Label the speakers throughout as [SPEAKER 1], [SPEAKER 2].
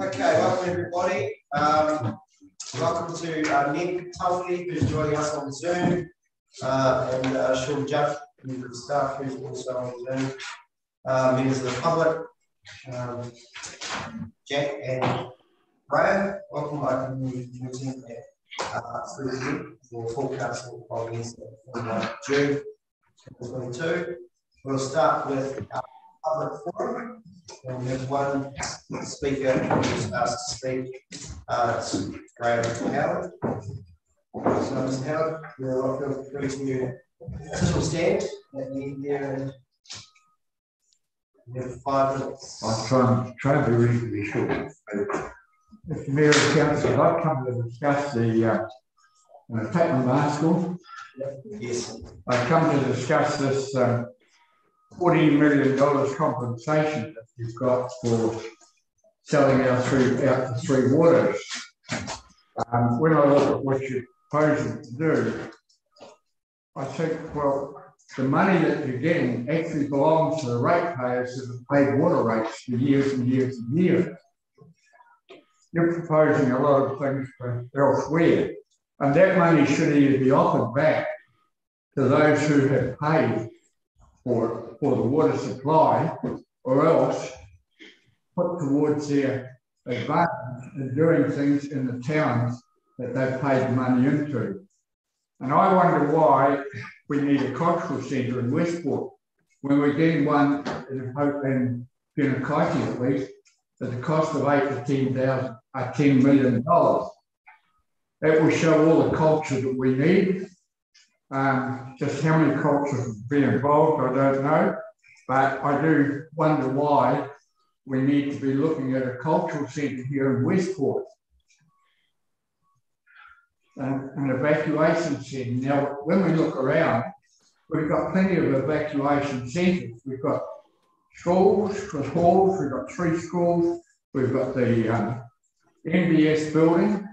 [SPEAKER 1] Okay, welcome everybody. Um, welcome to uh, Nick Tuffley, who's joining us on Zoom, uh, and uh, Sean Juff, the staff who's also on Zoom, uh, members of the public, um, Jack and Brian. Welcome. I can meeting uh, through the for forecast of Wednesday, June 2022. We'll start with our public forum. And there's one speaker who's asked to speak. Uh, Graham Howard. So, Mr. Howard, you're welcome to your official stand at the end there. And you have five minutes.
[SPEAKER 2] I'll try and, try and be reasonably short. Mr. Mayor and Council, I've come to discuss the uh, uh, Tatman Bar School.
[SPEAKER 1] Yes.
[SPEAKER 2] I've come to discuss this um, $40 million compensation that you've got for selling our three, out the three waters. Um, when I look at what you're proposing to do, I think, well, the money that you're getting actually belongs to the ratepayers that have paid water rates for years and years and years. You're proposing a lot of things elsewhere, and that money should either be offered back to those who have paid for, for the water supply, or else put towards their advantage in doing things in the towns that they've paid money into. And I wonder why we need a cultural centre in Westport when we're getting one in Hope and Punakaiki at least at the cost of eight to ten thousand, uh, ten million dollars. That will show all the culture that we need. Um, just how many cultures will be involved, I don't know, but I do wonder why we need to be looking at a cultural centre here in Westport. Um, an evacuation centre. Now, when we look around, we've got plenty of evacuation centres. We've got schools, halls, we've got three schools, we've got the um, NBS building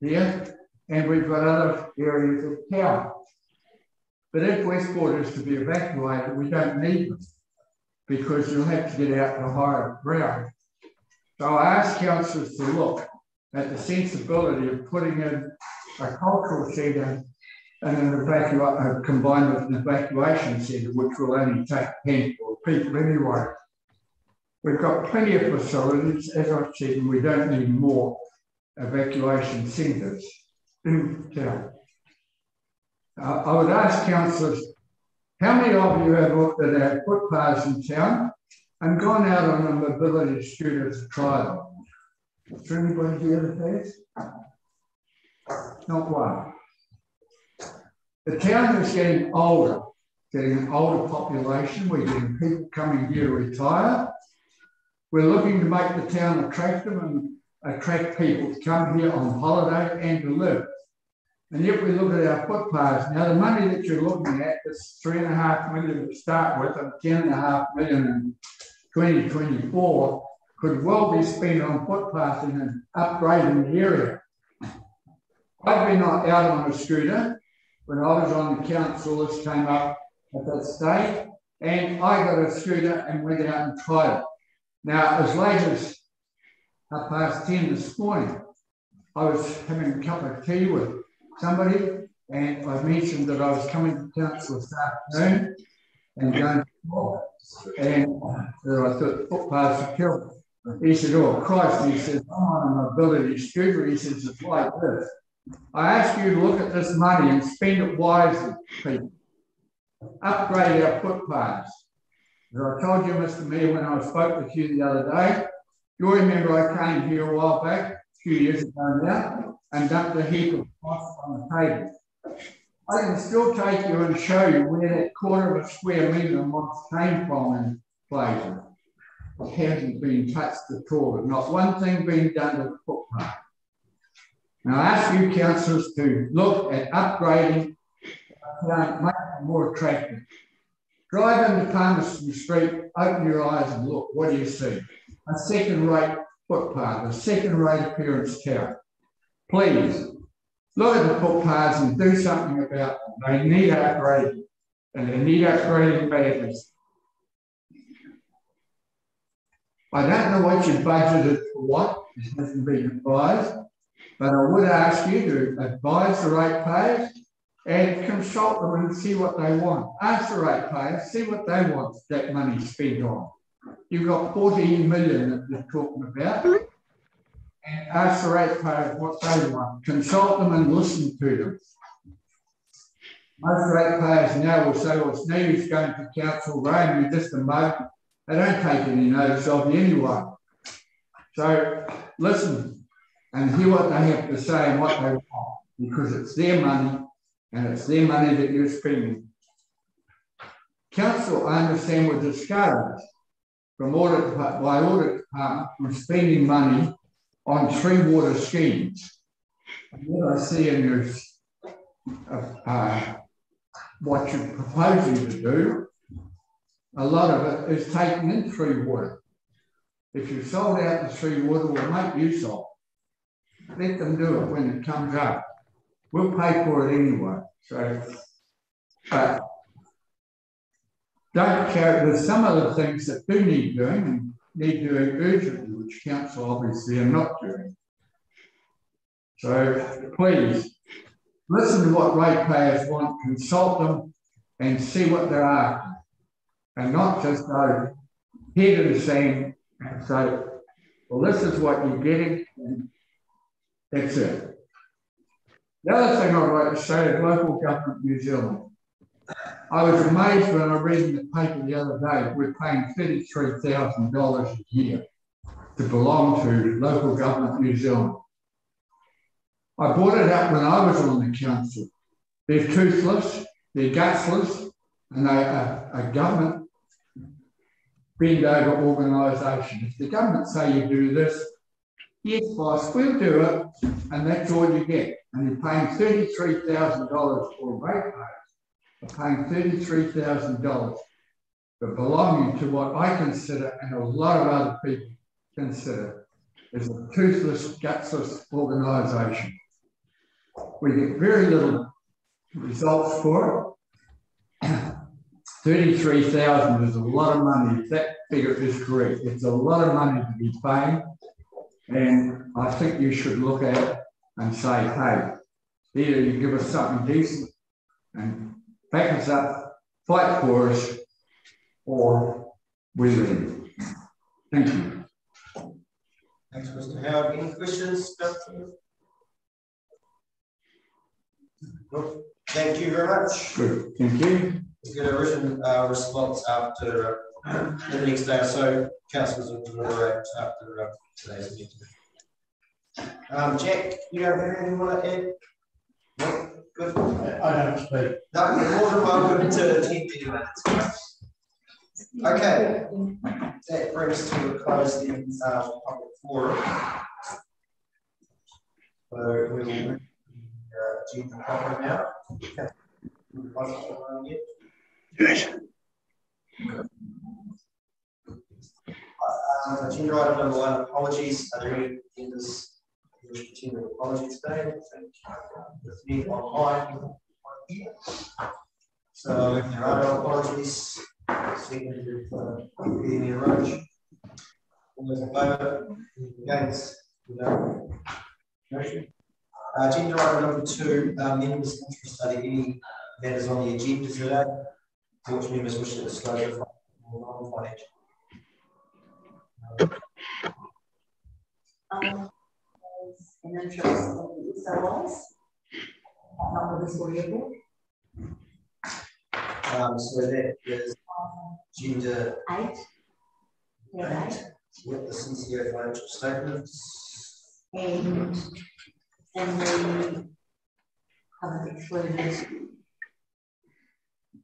[SPEAKER 2] here, and we've got other areas of town. But if Westport is to be evacuated, we don't need them because you'll have to get out to higher ground. So I ask councillors to look at the sensibility of putting in a cultural centre and an evacuation uh, combined with an evacuation centre, which will only take a handful of people anyway. We've got plenty of facilities, as I've said, and we don't need more evacuation centres in town. Uh, I would ask councillors, how many of you have looked at our footpaths in town and gone out on a mobility scooter them? Is there anybody here that? Not one. The town is getting older, getting an older population. We're getting people coming here to retire. We're looking to make the town attractive and attract people to come here on holiday and to live. And if we look at our footpaths. Now, the money that you're looking at, this three and a half million to start with, and ten and a half million in 2024, could well be spent on footpathing and upgrading the area. I've been out on a scooter when I was on the council. This came up at that stage, and I got a scooter and went out and tried it. Now, as late as half past 10 this morning, I was having a cup of tea with somebody, and I mentioned that I was coming to council this afternoon and going to walk, and uh, I thought footpaths are killed. He said, Oh Christ, he says, I'm on a mobility scooter. He says, It's like this. I ask you to look at this money and spend it wisely, people. Upgrade our footpaths. As I told you, Mr. Mayor, when I spoke with you the other day, you'll remember I came here a while back, a few years ago now, and dumped a heap of costs on the table. I can still take you and show you where that quarter of a square metre of moss came from in places. It hasn't been touched at all. Not one thing being done to the footpath. Now, I ask you councillors to look at upgrading, uh, make it more attractive. Drive into Palmerston Street, open your eyes and look. What do you see? A second-rate footpath, a second-rate appearance tower. Please, look at the footpaths and do something about them. They need upgrading, and they need upgrading badly. I don't know what you budgeted for what, it hasn't been advised, but I would ask you to advise the ratepayers and consult them and see what they want. Ask the ratepayers, see what they want that money spent on. You've got 14 million that they're talking about. Ask the ratepayers what they want. Consult them and listen to them. Most ratepayers now will say, well, it's use going to council road, you're just a moat they don't take any notice of you anyway. So listen and hear what they have to say and what they want because it's their money and it's their money that you're spending. Council, I understand, were discouraged from audit by audit department from spending money on three water schemes. And what I see in your uh, uh, what you're proposing to do a lot of it is taken in Three Water. If you sold out the Three Water, we'll make use of it. Let them do it when it comes up. We'll pay for it anyway. So, but don't care. there's some other things that do need doing need doing urgently, which council obviously are not doing. So please listen to what ratepayers want, consult them, and see what they're after and not just go here to the same and say, well, this is what you're getting, and that's it. The other thing I'd like to say is local government New Zealand. I was amazed when I read in the paper the other day we're paying $33,000 a year to belong to local government New Zealand. I brought it up when I was on the council. They're toothless, they're gutsless, and they are a government bend over organisation. If the government say you do this, yes, boss, we'll do it, and that's all you get. And you're paying $33,000 for a are paying $33,000 for belonging to what I consider, and a lot of other people consider, is a toothless, gutsless organisation. We get very little results for it. 33,000 is a lot of money. That figure is correct, it's a lot of money to be paying. And I think you should look at it and say, hey, either you give us something decent and back us up, fight for us, or we leave. Thank you.
[SPEAKER 1] Thanks, Mr. Howard. Any questions? Thank you very much.
[SPEAKER 2] Good. Thank you
[SPEAKER 1] to get a written uh, response after uh, the next day or so. Councillors will deliberate after uh, today's meeting. Um, Jack, you don't have anything you want to add? Good.
[SPEAKER 3] I don't speak.
[SPEAKER 1] No, you're more than welcome to attend anyway. Okay, that brings to a close the uh, public forum. So we will uh, agenda proper now.
[SPEAKER 4] Good.
[SPEAKER 1] Um, agenda item number one, apologies. Are there any agendas which continue apologies today? With me online. So if there are no apologies, second uh, Ian Roach. All those in favour? Against? No. Motion. Uh, agenda item number two, uh, members interest study any matters on the agenda today to which members wish to disclose the non-financial.
[SPEAKER 5] Um, interest of the not with this variable.
[SPEAKER 1] Um, so that is gender
[SPEAKER 5] eight.
[SPEAKER 1] eight with the CCO financial statements.
[SPEAKER 5] And, and the other excluded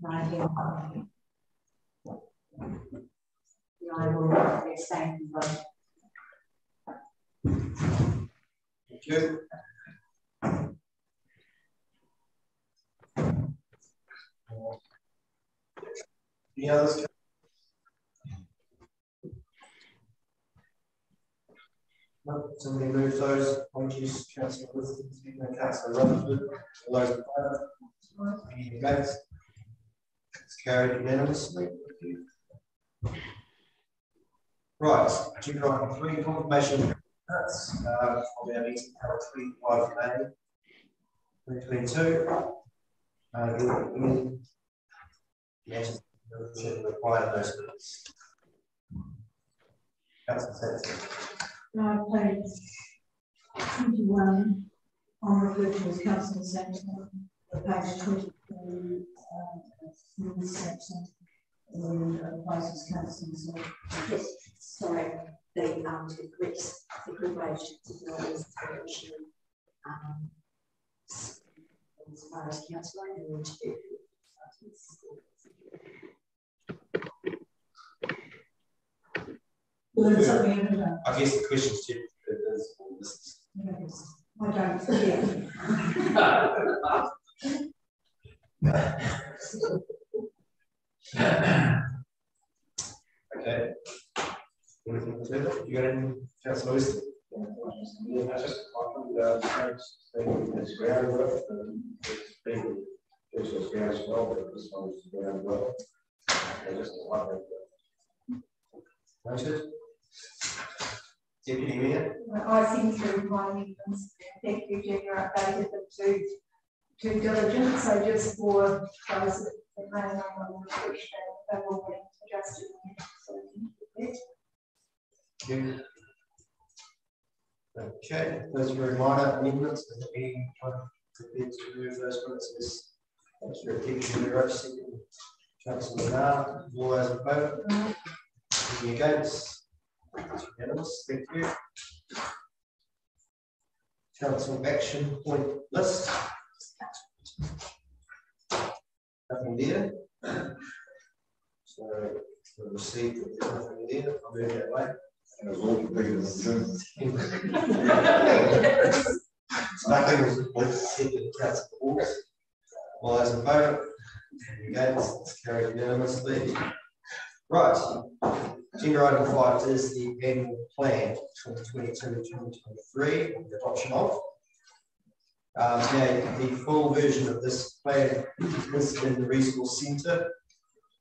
[SPEAKER 5] Right here. I will abstain from vote.
[SPEAKER 1] Thank you. Any others? No, somebody move those, apologies, councillor Clifton, of councillor Rutherford, all those in favour? Any against? It's carried unanimously. Right, agenda three, confirmation of minutes, uh, of our meeting held twenty-five May, twenty twenty-two. Uh, you- you- Yes, require those minutes. Councillor Sampson.
[SPEAKER 3] Uh, page twenty-one, on referred council section, page twenty-two, um, section, in places council, so.
[SPEAKER 5] Yes, sorry, the, um, the grips, the graduation is not as issue. Um, as far as council, I to do.
[SPEAKER 3] Well, there's something.
[SPEAKER 1] I guess the question is, it is, this
[SPEAKER 3] Yes, I don't forget.
[SPEAKER 1] Okay. You got any, councillor Weston?
[SPEAKER 6] Yeah, I just, I think, uh, it's groundwork, and it's been, it's just ground as well, but this one's groundwork. I just like it.
[SPEAKER 1] Noted. Deputy Mayor?
[SPEAKER 7] I think through my meetings, thank you, Jennifer, updated them to, to diligence, so just for those
[SPEAKER 1] Okay, those were minor amendments, is there anyone prepared to move those minutes? Thank you, Deputy Mayor, second. Councillor Now, all those in favour? Any against? It's Unanimous, thank you. Council action point list. Nothing there. So, we'll receive, nothing there, I'll move that way.
[SPEAKER 6] And it's all completed in June.
[SPEAKER 1] Nothing was with second council Hawes. All those in Against, it's carried unanimously. Right, agenda item five is the annual plan 2022-2023, the adoption of. Um, now, the full version of this plan is in the resource centre.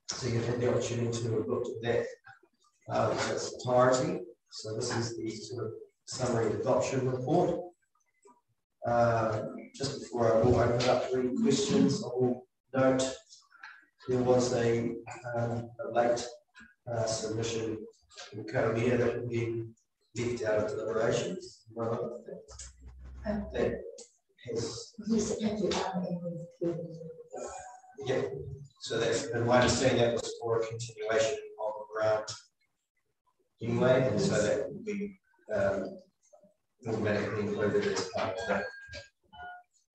[SPEAKER 1] So you've had the opportunity to have looked at that uh, in its entirety. So this is the sort of summary adoption report. Uh, just before I will open it up to any questions, I will note there was a, um, a late uh, submission from Karamea that been left out of deliberations. One other thing. That yeah, so that's, and my understanding that was for a continuation of grant anyway, and so that will be um, automatically included as part of that.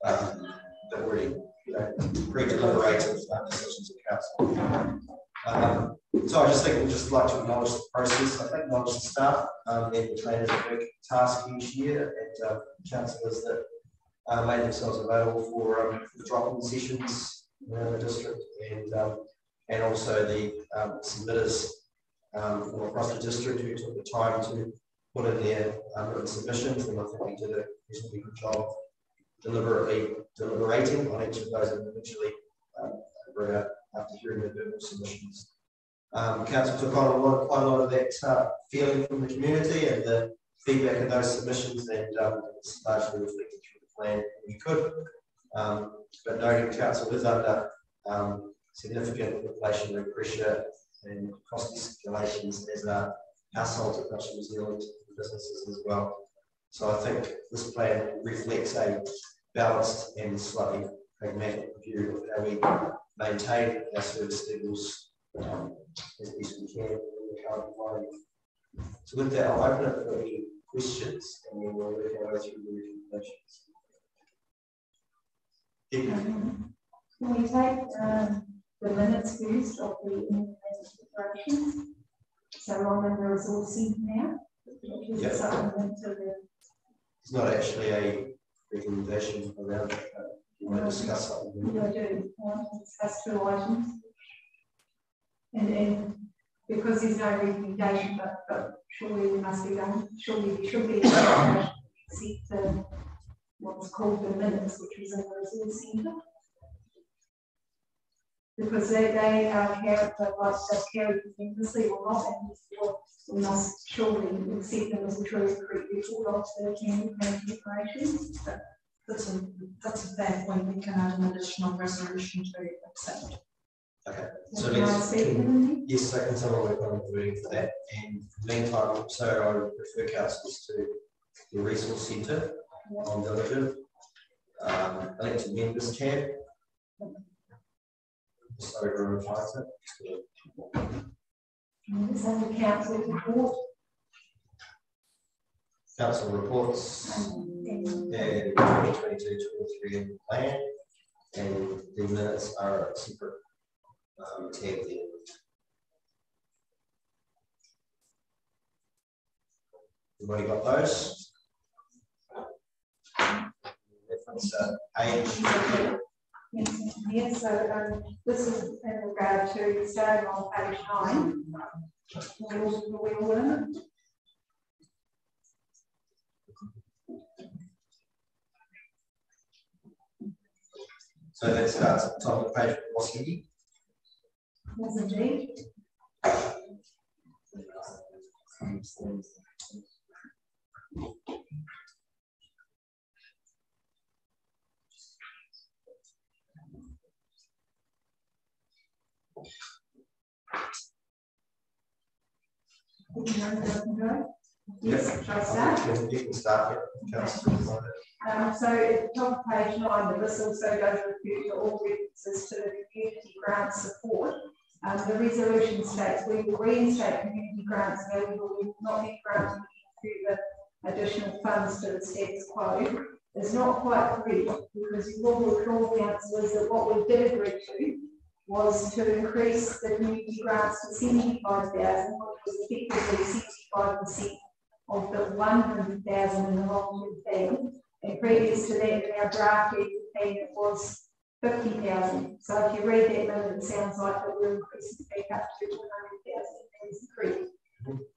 [SPEAKER 1] Um, that already, you know, pre-deliberated uh, decisions of council. Um, so I just think we'd just like to acknowledge the process, I think acknowledge the staff, um, and the trainers that work task each year, and uh, councillors that uh, made themselves available for um, the drop-in sessions around the district, and um, and also the um, submitters um, from across the district who took the time to put in their um, submissions, and I think we did a reasonably good job deliberately deliberating on each of those individually after hearing the verbal submissions. Um, council took on a lot, quite a lot of that uh, feeling from the community and the feedback of those submissions, and um, it's largely reflected plan we could. Um, but noting council is under um, significant inflationary pressure and cost escalations as a household across New Zealand businesses as well. So I think this plan reflects a balanced and slightly pragmatic view of how we maintain our service levels um, as best we can in the current environment. So with that, I'll open it for any questions and then we'll work our way through the recommendations.
[SPEAKER 7] Um, Can we take, um, the minutes first of the independent declarations? So in the resourcing now,
[SPEAKER 1] Yep.
[SPEAKER 7] the
[SPEAKER 1] It's not actually a recommendation around it. You want to discuss something?
[SPEAKER 7] We I do want to discuss two items. And, and because there's no recommendation, but, but surely we must be done, surely there should be a recommendation the, what's called the minutes, which is in the resource centre. Because they, they are the rights are carried continuously or not, and therefore we must surely accept them as a true correct report of the county planning corporation.
[SPEAKER 5] That's a, that's a fair point, we can add an additional resolution to accept.
[SPEAKER 1] Okay, so
[SPEAKER 7] Can speak in
[SPEAKER 1] Yes, I can tell what we're going to be doing for that. And the meantime, so I would refer councillors to the resource centre on diligent. Um, elected members chair. Just so everyone finds it.
[SPEAKER 7] It's under council report.
[SPEAKER 1] Council reports
[SPEAKER 7] and-
[SPEAKER 1] and 2022, 23 in the plan. And the minutes are separate. Um, tab there. Everybody got those? Uh, page.
[SPEAKER 7] Yes, so um, this is in regard to starting on page nine. We all, we all in it?
[SPEAKER 1] So that starts at the top of the page, what's he?
[SPEAKER 7] Yes, indeed. Yes?
[SPEAKER 1] You can start.
[SPEAKER 7] Um, so at the top of page nine, but this also does refer to all references to the community grant support. Um, the resolution states we will reinstate community grants available, we will not be granting further additional funds to the status quo. It's not quite correct because you will recall, councillors, that what we did agree to was to increase the community grants to seventy-five thousand, which was effectively sixty-five percent of the one hundred thousand in the long-term plan. And previous to that, in our draft plan, it was fifty thousand. So if you read that minute, it sounds like that we're increasing back up to one hundred thousand, that is correct.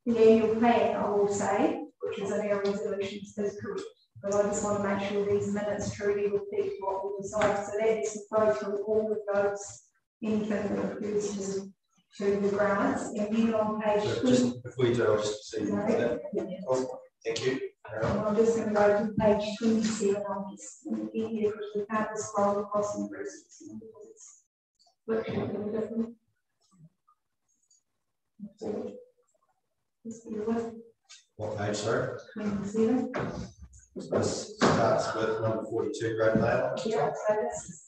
[SPEAKER 7] The annual plan, I will say, which is in our resolutions, is correct. But I just want to make sure these minutes truly reflect what we decide. So that is to go through all of those, anything that refers to, to the grants. And then on page
[SPEAKER 1] So. Just before you do, I'll just see that. Cool. Thank you.
[SPEAKER 7] And I'm just going to go to page twenty-seven, I'm just going to get here because we can't just scroll across and because it's looking a little different. Just bear with
[SPEAKER 1] What page, sorry?
[SPEAKER 7] twenty-seven.
[SPEAKER 1] This starts with number forty-two, Great Layout.
[SPEAKER 7] Yeah, so this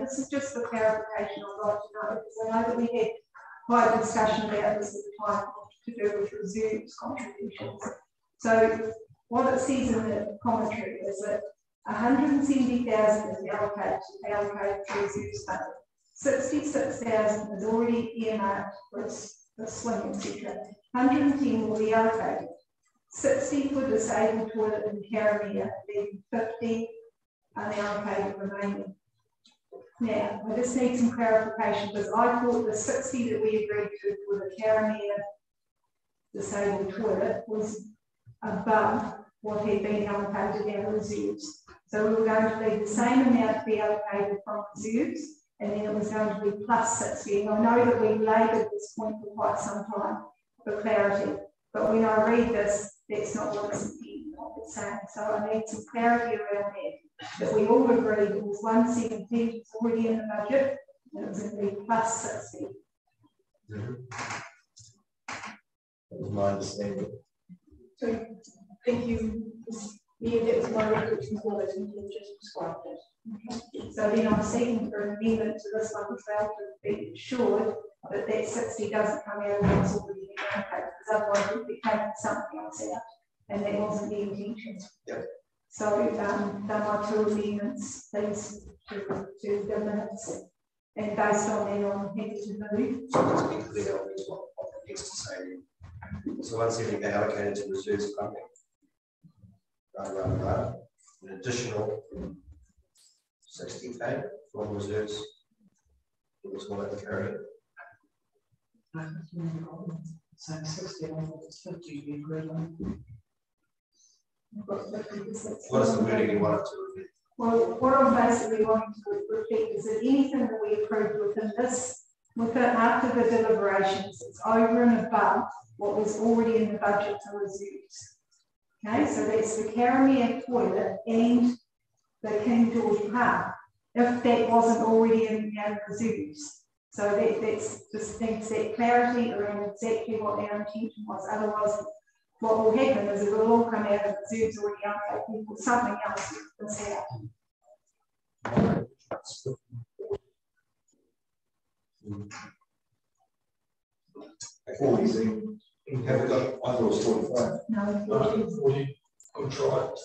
[SPEAKER 7] this is just for clarification I'd like to know, because I know that we had quite a discussion about this at the time to do with reserves contributions. So what it says in the commentary is that hundred and seventy thousand is allocated, allocated to reserves fund. Sixty-six thousand is already earmarked for for swing, etc. Hundred and ten will be allocated. Sixty for disabled toilet and Karamea, then fifty unallocated remaining. Now, I just need some clarification, because I thought the sixty that we agreed to for the Karamea disabled toilet was above what had been allocated in reserves. So we were going to leave the same amount to be allocated from reserves, and then it was going to be plus sixty. And I know that we laboured this point for quite some time for clarity, but when I read this, that's not what it's saying. So I need some clarity around that, that we all agreed it was one seventeen, it's already in the budget, and it was going to be plus sixty. Mm-hmm.
[SPEAKER 1] That was my understanding.
[SPEAKER 7] So, thank you. Yeah, that was my recollection for it, and you just described it. Mm-hmm. So then I'm seeking for an amendment to this one as well to be assured that that sixty doesn't come out of what's already been allocated, because otherwise we'd be taking something else out, and that wasn't the intention.
[SPEAKER 1] Yep.
[SPEAKER 7] So, um, there are two amendments, please, to, to the minutes, and based on that, I'm happy to move.
[SPEAKER 1] So let's be clear on what what next to stadium. So one seventy they allocated to reserves funding. Run, run, run, an additional sixty K from reserves. It was one at the carry.
[SPEAKER 3] So sixty, fifty, you agree on?
[SPEAKER 1] What is the wording you want it to repeat?
[SPEAKER 7] Well, what I'm basically wanting to repeat is that anything that we approve within this, within after the deliberations, it's over and above what was already in the budget for reserves. Okay, so that's the Karamea toilet and the King George Park, if that wasn't already in the reserves. So that, that's just needs that clarity around exactly what our intention was. Otherwise, what will happen is it will all come out of Zoom's already update people, something else you can
[SPEAKER 6] see Four easy. You haven't got either or forty five. No.
[SPEAKER 7] no.
[SPEAKER 6] Forty. I'll try it.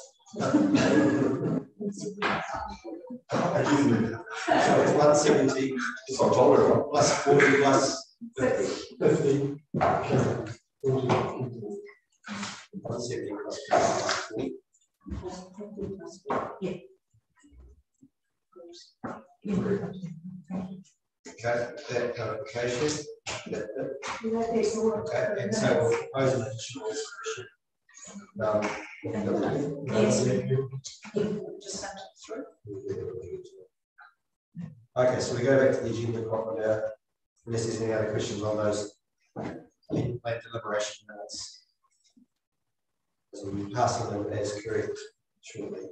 [SPEAKER 1] so it's one seventy
[SPEAKER 6] plus a dollar
[SPEAKER 1] plus forty plus
[SPEAKER 6] fifty.
[SPEAKER 1] 50. 50. 50. Okay. That, clarification. Okay, and so we'll propose an additional expression. Um,
[SPEAKER 5] yes.
[SPEAKER 1] Okay, so we go back to the agenda proper now. Unless there's any other questions on those late deliberation minutes. So we'll be passing them as correct shortly.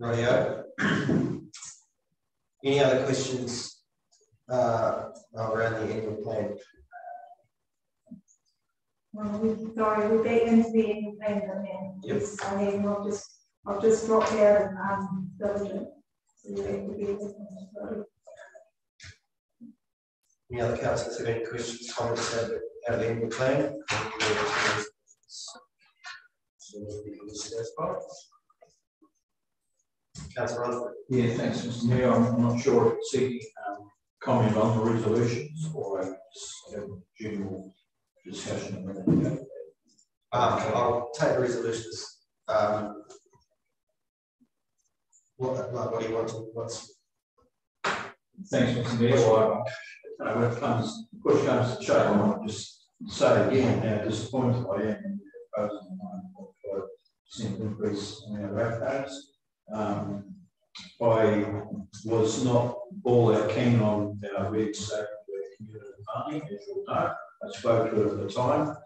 [SPEAKER 1] Rightio. Any other questions uh, around the annual plan?
[SPEAKER 7] Well, we, sorry, we're back into the end plan and then,
[SPEAKER 1] Yep.
[SPEAKER 7] yes, I mean, I'll just, I'll just drop down, um, diligent. So you have to be- sorry.
[SPEAKER 1] Any other councillors have any questions, comments of the- out of the annual plan? So we can discuss both. Councillor Rutherford.
[SPEAKER 8] Yeah, thanks, Mr Mayor. I'm not sure if it's seeking um, comment on the resolutions or a general discussion.
[SPEAKER 1] Um, I'll take the resolutions. Um. What, what do you want to, what's,
[SPEAKER 8] Thanks, Mr Mayor. Well, I- I- when it comes, push comes to shove, I want to just say again how disappointed I am in point five percent increase on our ratepays. Um, I was not all that keen on our reinstating the community funding, as you'll know. I spoke to it at the time.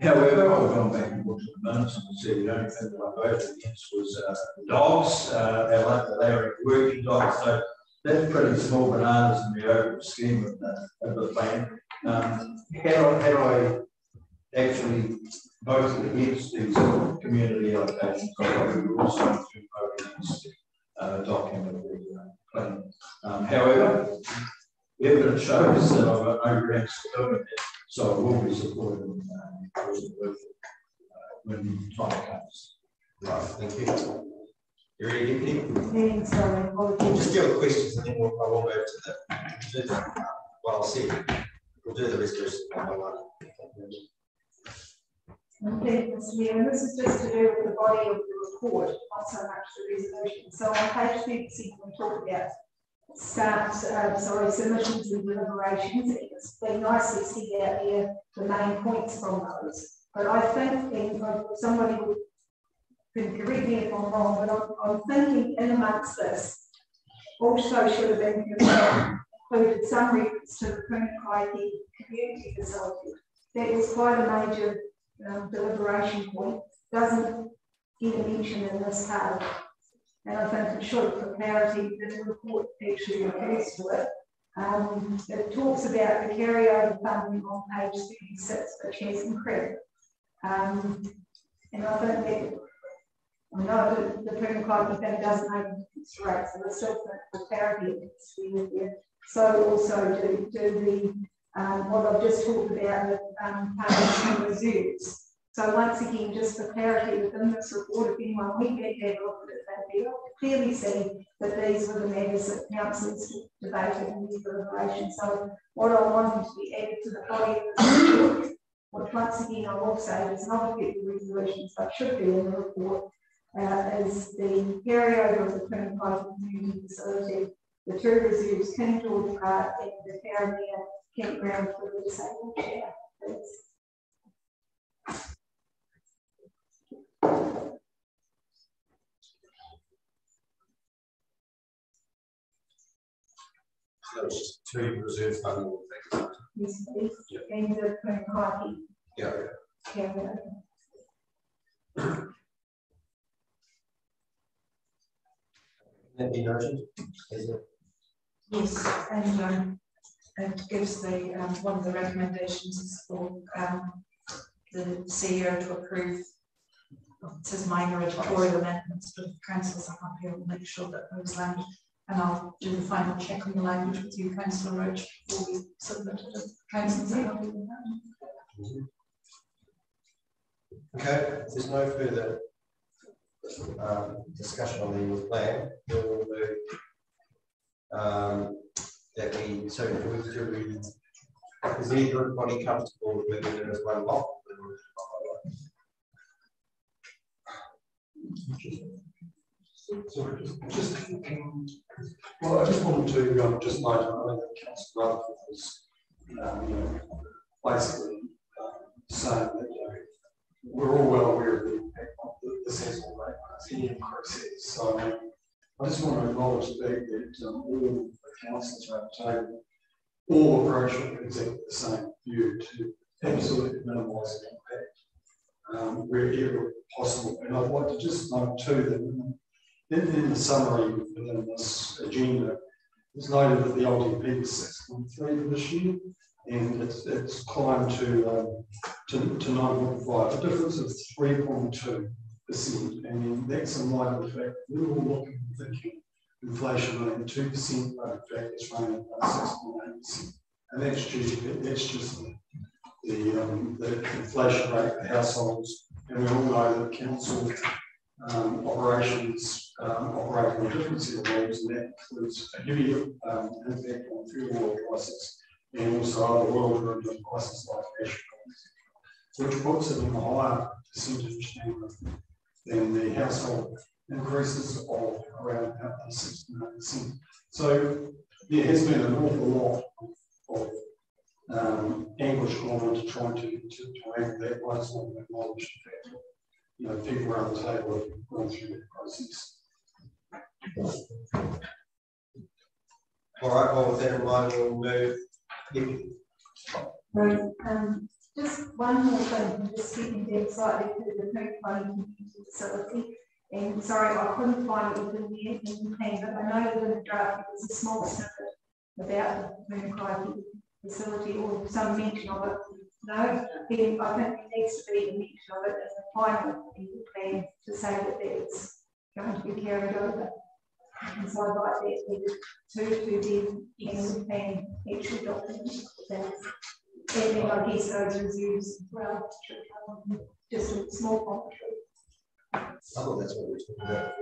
[SPEAKER 8] However, I've gone back and looked at the minutes and said the only thing that I voted against was uh, dogs, uh, our local area working dogs. So that's pretty small bananas in the overall scheme of the, of the plan. Um, had I, had I actually voted against these community allocations, I would also to vote against uh, adopting of the uh, plan. Um, however, the evidence shows that I've got it, so I will be supporting um, the uh, when time comes.
[SPEAKER 1] right, thank you. You ready?
[SPEAKER 7] And sorry, apologies.
[SPEAKER 1] Just deal with questions and then we'll, I will go to the, to the, what I'll see. We'll do the resolution one by one.
[SPEAKER 7] Okay, Mr. Mayor, and this is just to do with the body of the report, not so much the resolution. So on page thirty-six, we talk about start, uh, sorry, submissions and deliberations. It's they nicely see out there the main points from those. But I think, uh, somebody would correct me if I'm wrong, but I'm, I'm thinking in amongst this, also should have been included some reference to the Punakaiki community facility. That was quite a major um, deliberation point, doesn't get a mention in this part. And I think it should, for clarity, that the report actually refers to it. Um, it talks about the carryover funding on page thirty-six, which has increased. Um, and I think that, I know that the Premier Climate thing doesn't make difference to rates, so I still think for clarity, it's. So also do, do the um, what I've just talked about with um, paying reserves. So once again, just for clarity within this report, if anyone we get there look at it, to clearly see that these were the matters that councillors debated in the deliberation. So what I wanted to be added to the body of this report, which once again I will say does not affect the resolutions, but should be in the report, uh, is the carryover of the Twin Community Facility, the two reserves, George Park and the Caribbean campground for the disabled chair. Please.
[SPEAKER 1] So it's two reserve funding things.
[SPEAKER 7] Yes, please. And the
[SPEAKER 1] Yeah.
[SPEAKER 7] carryover.
[SPEAKER 1] That be noted, is it?
[SPEAKER 9] Yes, and um, it gives the, um, one of the recommendations is for um, the CEO to approve. It says minor editorial amendments, but if councillors are happy, I'll make sure that those land. And I'll do the final check on the language with you, councillor Roche, before we submit it to councillors. are happy with that.
[SPEAKER 1] Okay, there's no further um, discussion on the plan, we'll move um, that we, so do, we- is everybody comfortable with it as one block?
[SPEAKER 10] Sorry, just, well, I just wanted to, um, just note, I know that Councillor Rutherford was, um, you know, basically, um, saying that, you know, we're all well aware of the impact of senior process. So I just want to acknowledge the fact that um, all the councillors around the table all approach with exactly the same view to absolutely minimise the impact um, wherever possible. And I'd like to just note too that in, in the summary within this agenda, it's noted that the LDP is 6.3 this year and it's, it's climbed to, um, to, to 9.5, a difference of 3.2 percent and that's in light of the fact we're all looking and thinking inflation running two percent, but in fact it's running six point eight percent, and that's due to, that's just the, the, um, the inflation rate for households, and we all know that council um, operations um, operate on different set of and that includes a heavy um, impact on fuel oil prices and also other oil derivative prices like ash prices, which puts it in a higher percentage than than the household increases of around about 69%. So there has been an awful lot of um, anguish gone into trying to, to, to angle that. I just want to acknowledge the fact that you know, people around the table have gone through that process.
[SPEAKER 1] All right, well, with that in mind, we'll move.
[SPEAKER 7] Right, um, just one more thing, just skipping back slightly to the Perth Planning Community Facility. And sorry, I couldn't find it within the plan, but I know within the draft, there's a small snippet about the Perth facility or some mention of it. No, then I think there needs to be a mention of it as a final plan to say that it's going to be carried over. And so I'd like that to, to be in and actually document that. And then I guess those reviews as well, should come, just a small commentary.
[SPEAKER 1] I thought that's what we were talking about.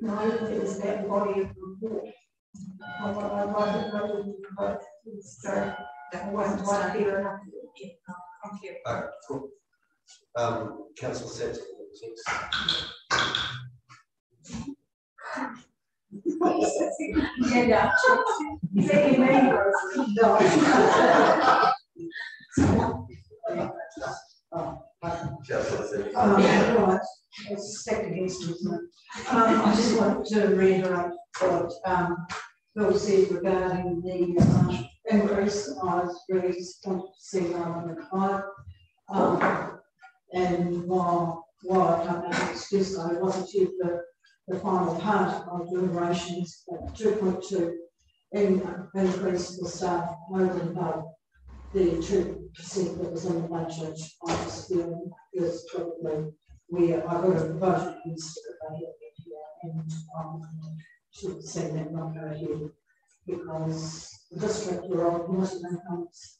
[SPEAKER 7] No, it was about the body of the report. I want, I want to know the vote, so that wasn't quite clear enough.
[SPEAKER 9] Thank you.
[SPEAKER 1] All right, cool. Um, council said.
[SPEAKER 7] Yeah, your main person?
[SPEAKER 1] Councillor.
[SPEAKER 3] Um, it's second against? Um, I just want to reiterate what, um, Bill said regarding the, uh, increase. I was really disappointed to see rather than five. Um, and while, while I can't make an excuse, I wasn't here for the final part of deliberations, point two in, increase for staff over and above the two percent that was in the budget, I just feel is probably where I would have voted against it if I had been here, and should have seen that not go ahead because the district were on limited incomes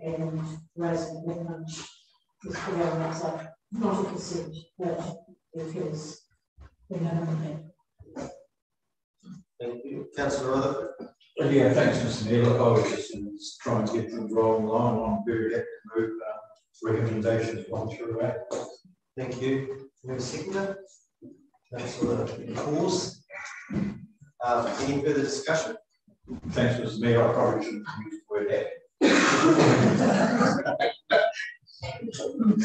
[SPEAKER 3] and raising that much that's like not a consent, but it is.
[SPEAKER 1] Thank you. Councillor Rutherford.
[SPEAKER 8] Well, yeah, thanks, Mr. Mayor. I was just trying to get things rolling along. I'm very happy to move uh, recommendations one through that.
[SPEAKER 1] Thank you. We have a seconder. Councillor Pause. Um, any further discussion?
[SPEAKER 8] Thanks, Mr. Mayor. I probably shouldn't use the word happy.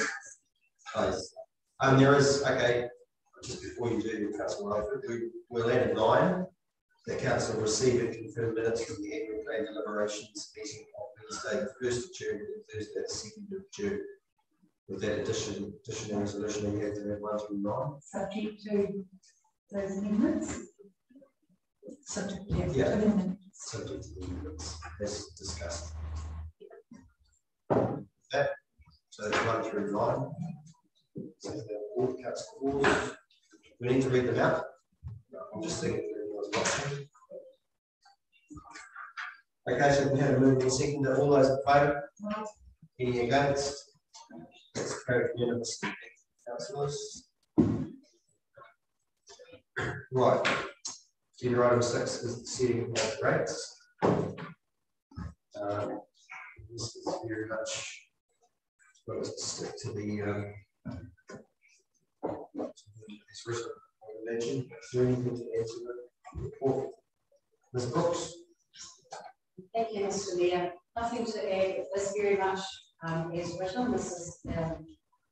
[SPEAKER 1] Nice. Um, there is, okay, just before you do, Councillor Rutherford, we, we'll add a nine. The council will receive and confirm minutes from the annual plan deliberations meeting on Wednesday, the first of June, and Thursday, the second of June. With that addition, additional resolution, we have to have one through nine.
[SPEAKER 7] Subject to those amendments.
[SPEAKER 9] Subject, yeah.
[SPEAKER 1] Yeah.
[SPEAKER 9] to amendment.
[SPEAKER 1] subject to the amendments as discussed. That, so it's one through nine. So all council rules. We need to read them out. I'm just thinking. Okay, so we have a moving second, all those in favour? Any against? That's carried unanimously. Councillors. Right. Agenda item six is the setting of rates. Um, This is very much, well, let's stick to the, um, this written, I imagine, is there anything to add the report? Ms. Brooks?
[SPEAKER 11] Thank you, Mr. Mayor. Nothing to add, this very much um, is written. This is um,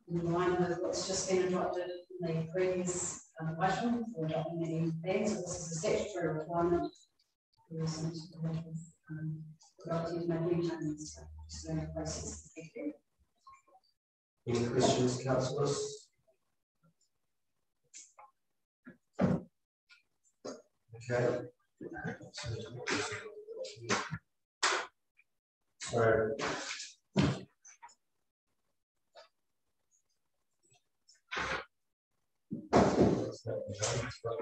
[SPEAKER 11] in line with what's just been adopted in the previous um, item for adopting the plan. So this is a statutory requirement. There isn't a of um, ability to make any changes the process. Thank you.
[SPEAKER 1] Any questions, councillors? Okay. So.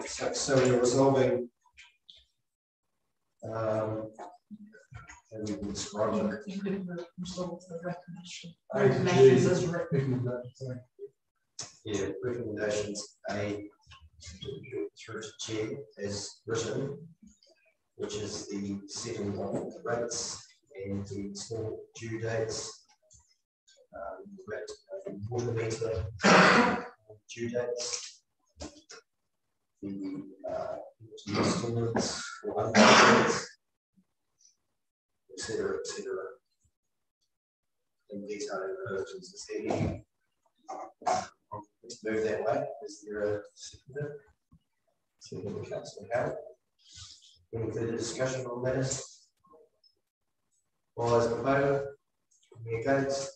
[SPEAKER 1] So- So we're resolving. Um. And we can describe it.
[SPEAKER 9] You could resolve the recognition.
[SPEAKER 10] A to G.
[SPEAKER 9] Recognitions.
[SPEAKER 1] Yeah, recommendations A to G as written, which is the setting of the rates and the small due dates. Um, water meter due dates. The, uh, installments or unpaid et cetera, et cetera. In detail in the urgence, is there move that way. Is there a seconder? Second, Councillor Howard. Any further discussion on matters? All those in favour? Any against?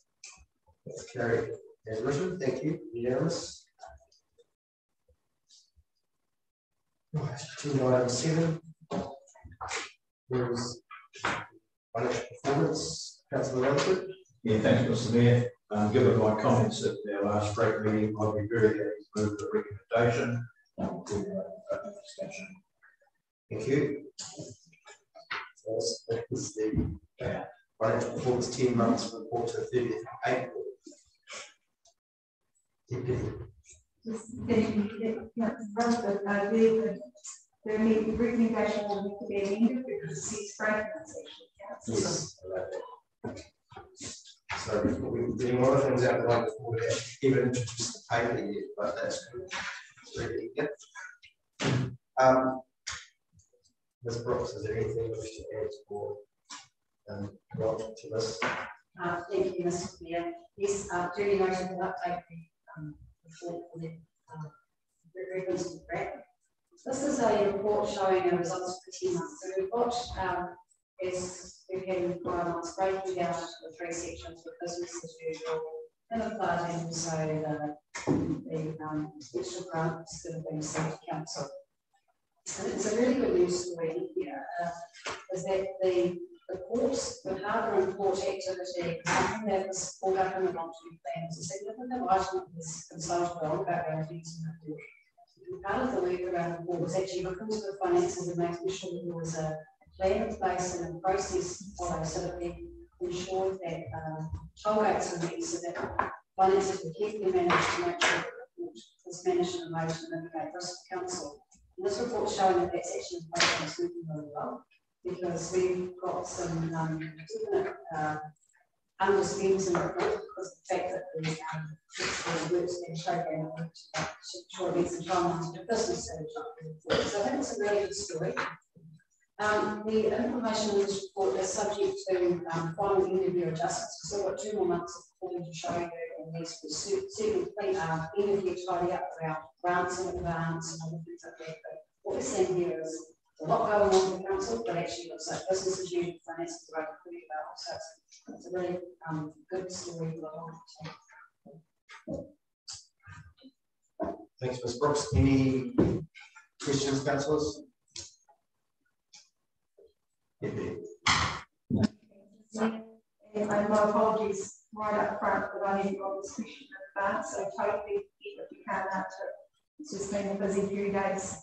[SPEAKER 1] That's carried as written. Thank you. Unanimous. Right, item seven. Is financial performance. Councillor Rutherford.
[SPEAKER 8] Yeah, thanks, Mr. Mayor. Um, given my comments at our last rate meeting, I'd be very happy to move the recommendation. Um, to, uh, discussion.
[SPEAKER 1] Thank you. So this the uh, financial performance ten months report to thirtieth April. Deputy.
[SPEAKER 7] Yeah, Rutherford, uh, the, the recommendation will need to be amended because the seats franking.
[SPEAKER 1] Yes. So getting a lot of things out of the way before we even introduce the paper yet, but that's good. Really, yep. Um, Ms. Brooks, is there anything you wish to add or um, to this?
[SPEAKER 11] Uh, thank you, Mr. Mayor. Yes, uh, duly noted will update the, um, report for the, uh, reference to the grant. This is a report showing the results for ten months. So we've got, um, is in five breaking down into the three sections with business as usual, and applying also the, the, um, extra grants that have been sent to council. And it's a really good news story here, uh, is that the the ports, the harbour and port activity, something that was pulled up in the long-term plan, is a significant item that was consulted on about our duties in port. Part of the work around the port was actually looking to the finances and making sure there was a plan in place and a process followed so that we ensured that um, toll rates are met so that finances were carefully managed to make sure that the was managed in a way to mitigate risk to council. And this report showing that that's actually in place and really well because we've got some um, definite uh, the report because the fact that the um, the works program uh, short events and timelines to business strategy. So I think it's a really good story. Um, the information in this report is subject to um, final end adjustments. So we've got two more months of reporting to show you and these will certainly clean up, end of year tidy up around grants in advance and other things like that. But what we're seeing here is a lot going on in the council, but actually looks like business as usual, finances are running pretty well. So it's, it's a really um, good story for the whole
[SPEAKER 1] Thanks, Ms. Brooks. Any questions, councillors?
[SPEAKER 7] And my apologies right up front, but I need to got this question in advance, so totally if you can't answer. It's just been a busy few days,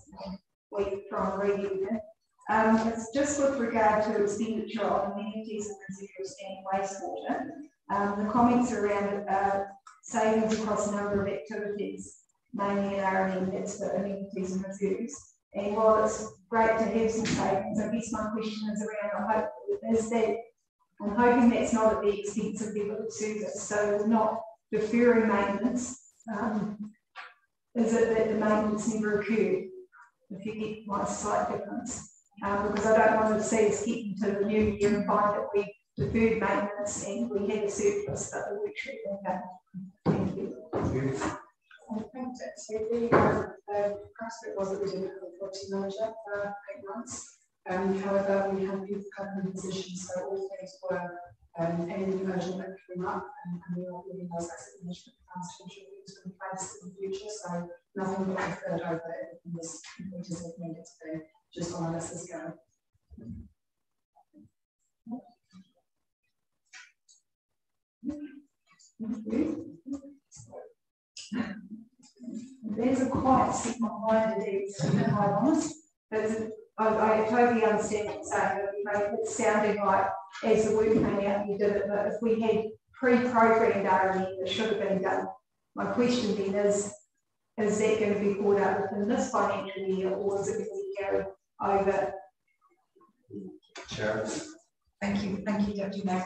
[SPEAKER 7] week from to read it. Um, it's just with regard to expenditure on amenities and reserves and wastewater. Um, the comments around uh, savings across a number of activities, mainly in R&M, that's for amenities and reserves. And while it's great to have some savings, I guess my question is around, I hope, is that, I'm hoping that's not at the expense of the other service, so not deferring maintenance. Um, is it that the maintenance never occurred? If you get my slight difference. Um, because I don't want to see us get into the new year and find that we deferred maintenance and we had a surplus, but work should have Thank you.
[SPEAKER 3] I think that's the uh, prospect was have a property manager for eight months. Um, however, we had people covering positions, so all things were um, any emergent that came up, and, and we are putting those asset management plans to ensure things in place in the future. So nothing got deferred over in this completed as needed to be, just on a list go.
[SPEAKER 7] Thank you. There's a quiet stigma behind it, to be quite honest. But I, I totally understand what you're saying. It's sounding like as the work came out, you did it, but if we had pre-programmed R&M that should have been done, my question then is, is that going to be caught up within this financial year or is it going to be carried over?
[SPEAKER 1] Sharon.
[SPEAKER 9] Thank you, thank you, Deputy Mayor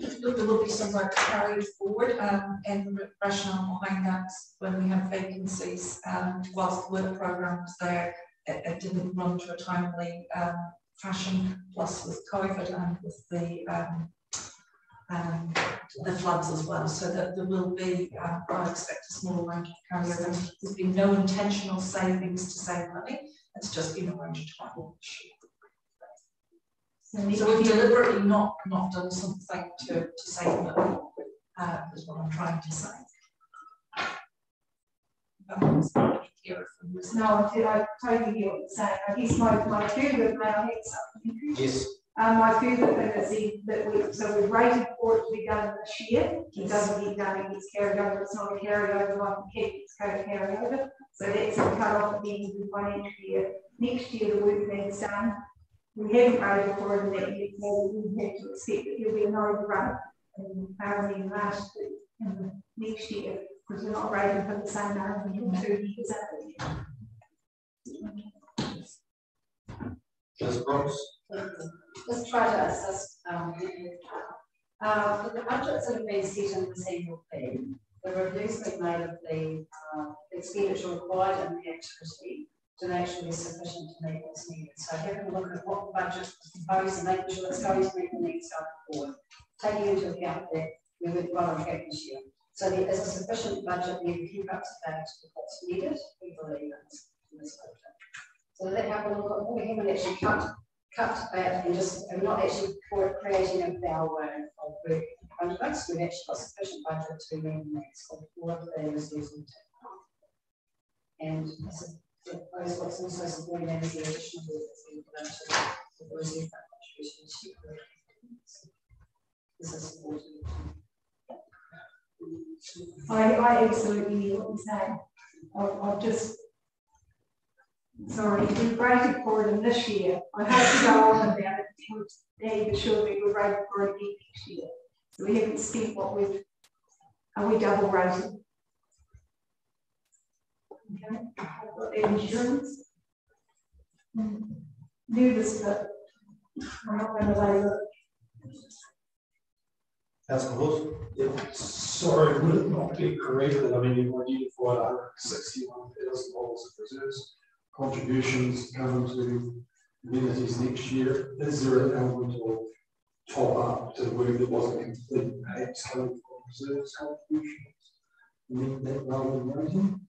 [SPEAKER 9] there will be some work carried forward um, and the rationale behind that when we have vacancies um, whilst the work programme was there it, it, didn't run to a timely um, fashion plus with COVID and with the um, um, the floods as well. So that there will be um, I expect a small amount of carryover there's been no intentional savings to save money. It's just been a range of time so we've deliberately not not done something to, to save money, uh, is what I'm trying to say.
[SPEAKER 7] No, I totally hear what you're saying. I guess my, my further, may I something?
[SPEAKER 1] Yes.
[SPEAKER 7] Um, my further thing is the, that we, so we've rated for it to be done this year. It doesn't get done, it gets carried over. It's not a carryover like a keep, it's going to carry over. So that's a cut off at the end of the financial year. Next year, the work needs done we haven't rated for it in that year, so we have to accept that there'll be an overrun in apparently in last in next year, because we're not rated for the same number in two years
[SPEAKER 1] Ms. Brooks?
[SPEAKER 11] Let's try to assist um, uh, the budgets that have been set in the annual fee, the reviews being made of the uh, expenditure required in the activity to is sufficient to meet what's needed. So having a look at what the budget was proposed and making sure it's going to meet the needs going forward, taking into account that we went well on track this year. So there is a sufficient budget there to keep up to date with what's needed, we believe, in this budget. So that have a look at what we haven't actually cut, cut that and just and not actually creating a bellwether of work us. We've actually got sufficient budget to meet the needs of all of the resources. And additional done to this is supporting.
[SPEAKER 7] I, I absolutely hear what you're saying. I've, I've just, sorry, we've rated for it in this year. I hope to go on about it. They sure we were rated for it again next year. So we haven't spent what we've Are we double rated? Okay, insurance. Knew this, but I'm not gonna lay it.
[SPEAKER 1] Councillor Hawes?
[SPEAKER 10] Yeah, sorry, would it not be correct that, I mean, you've identified hundred and sixty-one thousand dollars of reserves contributions coming to communities next year? Is there an element of top up to the work that wasn't complete, perhaps coming from reserves contributions? Need that rather than raising?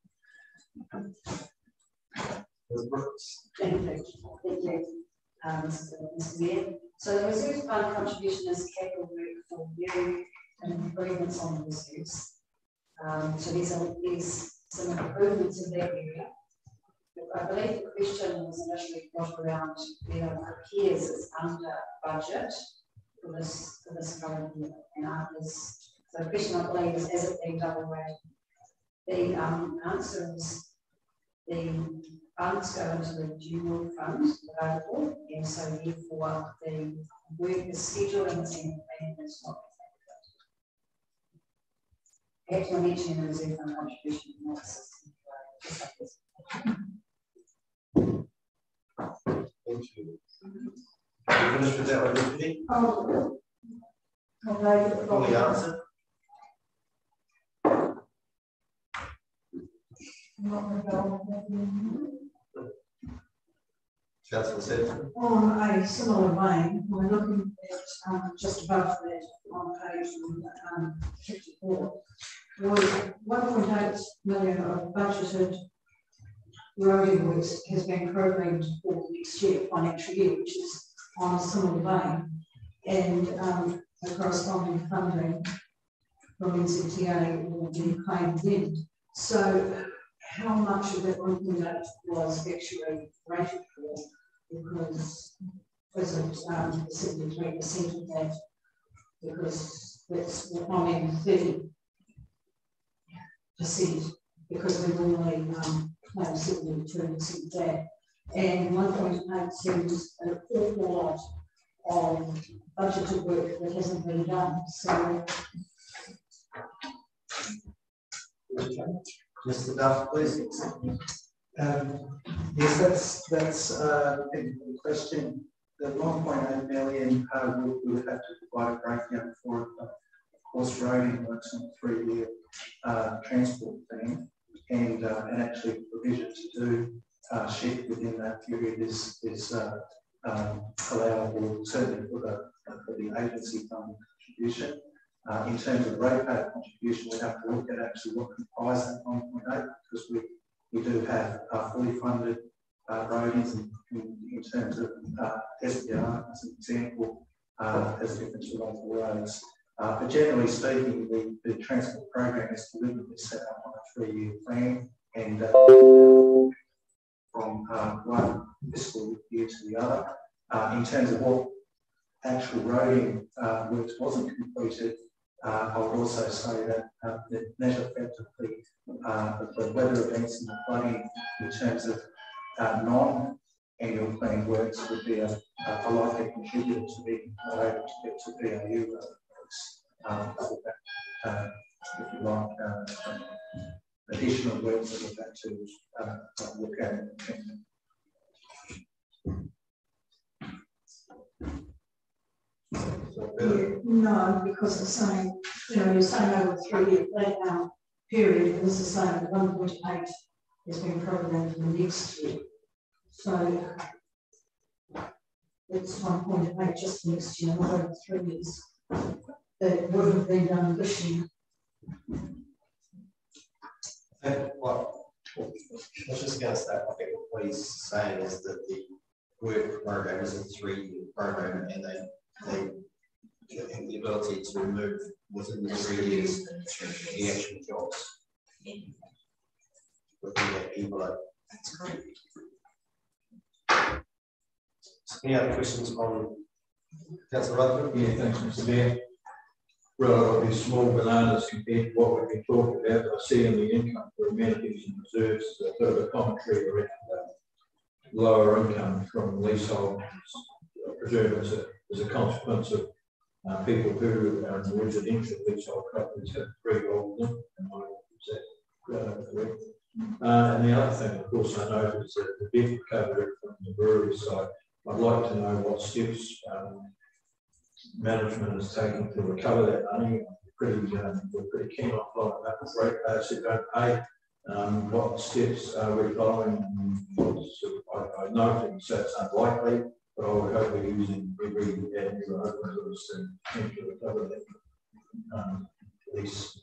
[SPEAKER 11] Thank you, thank you, Mr. Mayor. So the reserve fund contribution is capital work for new and improvements on the reserves. Um, so these are, these some improvements in that area. I believe the question was initially brought around whether appears is under budget for this, for this current year. And others, so the question I believe is, is it being double rated? The um, answer is the funds go into the general fund available, and so therefore the work is scheduled and the same plan is not Perhaps we're mentioning the reserve fund contribution, not system.
[SPEAKER 1] Thank you. You finished with that one, Deputy?
[SPEAKER 3] Oh. I'll lay it
[SPEAKER 1] Fully answered?
[SPEAKER 3] I'm not gonna go on that. On a similar vein, we're looking at, um, just above that on page, um, fifty-four. Was one point eight million of budgeted roading works has been programmed for next year, financial year, which is on a similar vein. And, um, the corresponding funding from NZTA will be claimed then. So how much of that was actually rated for? because it um seventy-three percent of that? Because that's I mean thirty percent because we normally um claim seventy-two percent of that. And one point eight seems an awful lot of budgeted work that hasn't been done. So
[SPEAKER 1] Mr Duff, please.
[SPEAKER 12] Um, yes, that's, that's, uh, a good question. The one point eight million, uh, we, would have to provide a breakdown for it, but of course, roading works on a three-year, uh, transport plan. And, uh, and actually provision to do, uh, shift within that period is, is, uh, um, allowable certainly for the, for the agency fund contribution. Uh, in terms of ratepayer contribution, we have to look at actually what comprises that one point eight because we we do have uh, fully funded uh, roadings in, in, in, terms of uh, as an example, uh, as different to local roads. Uh, but generally speaking, the, the transport program is deliberately set up on a three-year plan and uh, from uh, one fiscal year to the other. in terms of what actual roading works wasn't completed, uh, I would also say that uh, the measure effectively uh, the weather events and the flooding in terms of uh, non-annual planning works would be a, a likely contributor to being not able to get to BAU works. Um, that, uh, if you like, uh, additional works that we've had to look at.
[SPEAKER 3] No, because the same you know, you're saying over a three-year um, period, and this is saying one point eight has been programmed for the next year. So it's one point eight just next year, not over three years. That would have been done this year.
[SPEAKER 1] And what I was just going to say, I think what he's saying is that the work program is a three-year program, and they the ability to move within the three years the actual jobs. Within that envelope. That's great. Any other questions on Councillor Rutherford?
[SPEAKER 8] Yeah, thanks, Mr. Mayor. Relatively small bananas compared to what we've been talking about. I see in the income for amenities and reserves a bit of a commentary around uh, lower income from leasehold, I presume as a, as a consequence of uh, people who are in the residential leasehold properties have freehold them. Uh, and the other thing, of course, I noted is that the debt recovery from the brewery side. I'd like to know what steps um, management is taking to recover that money. We're pretty, um, we're pretty keen on following up with ratepayers who don't pay. Um, what steps are we following? I, I know that so it's unlikely, but would hope we're using every avenue open to us to attempt to recover that. Um, lease.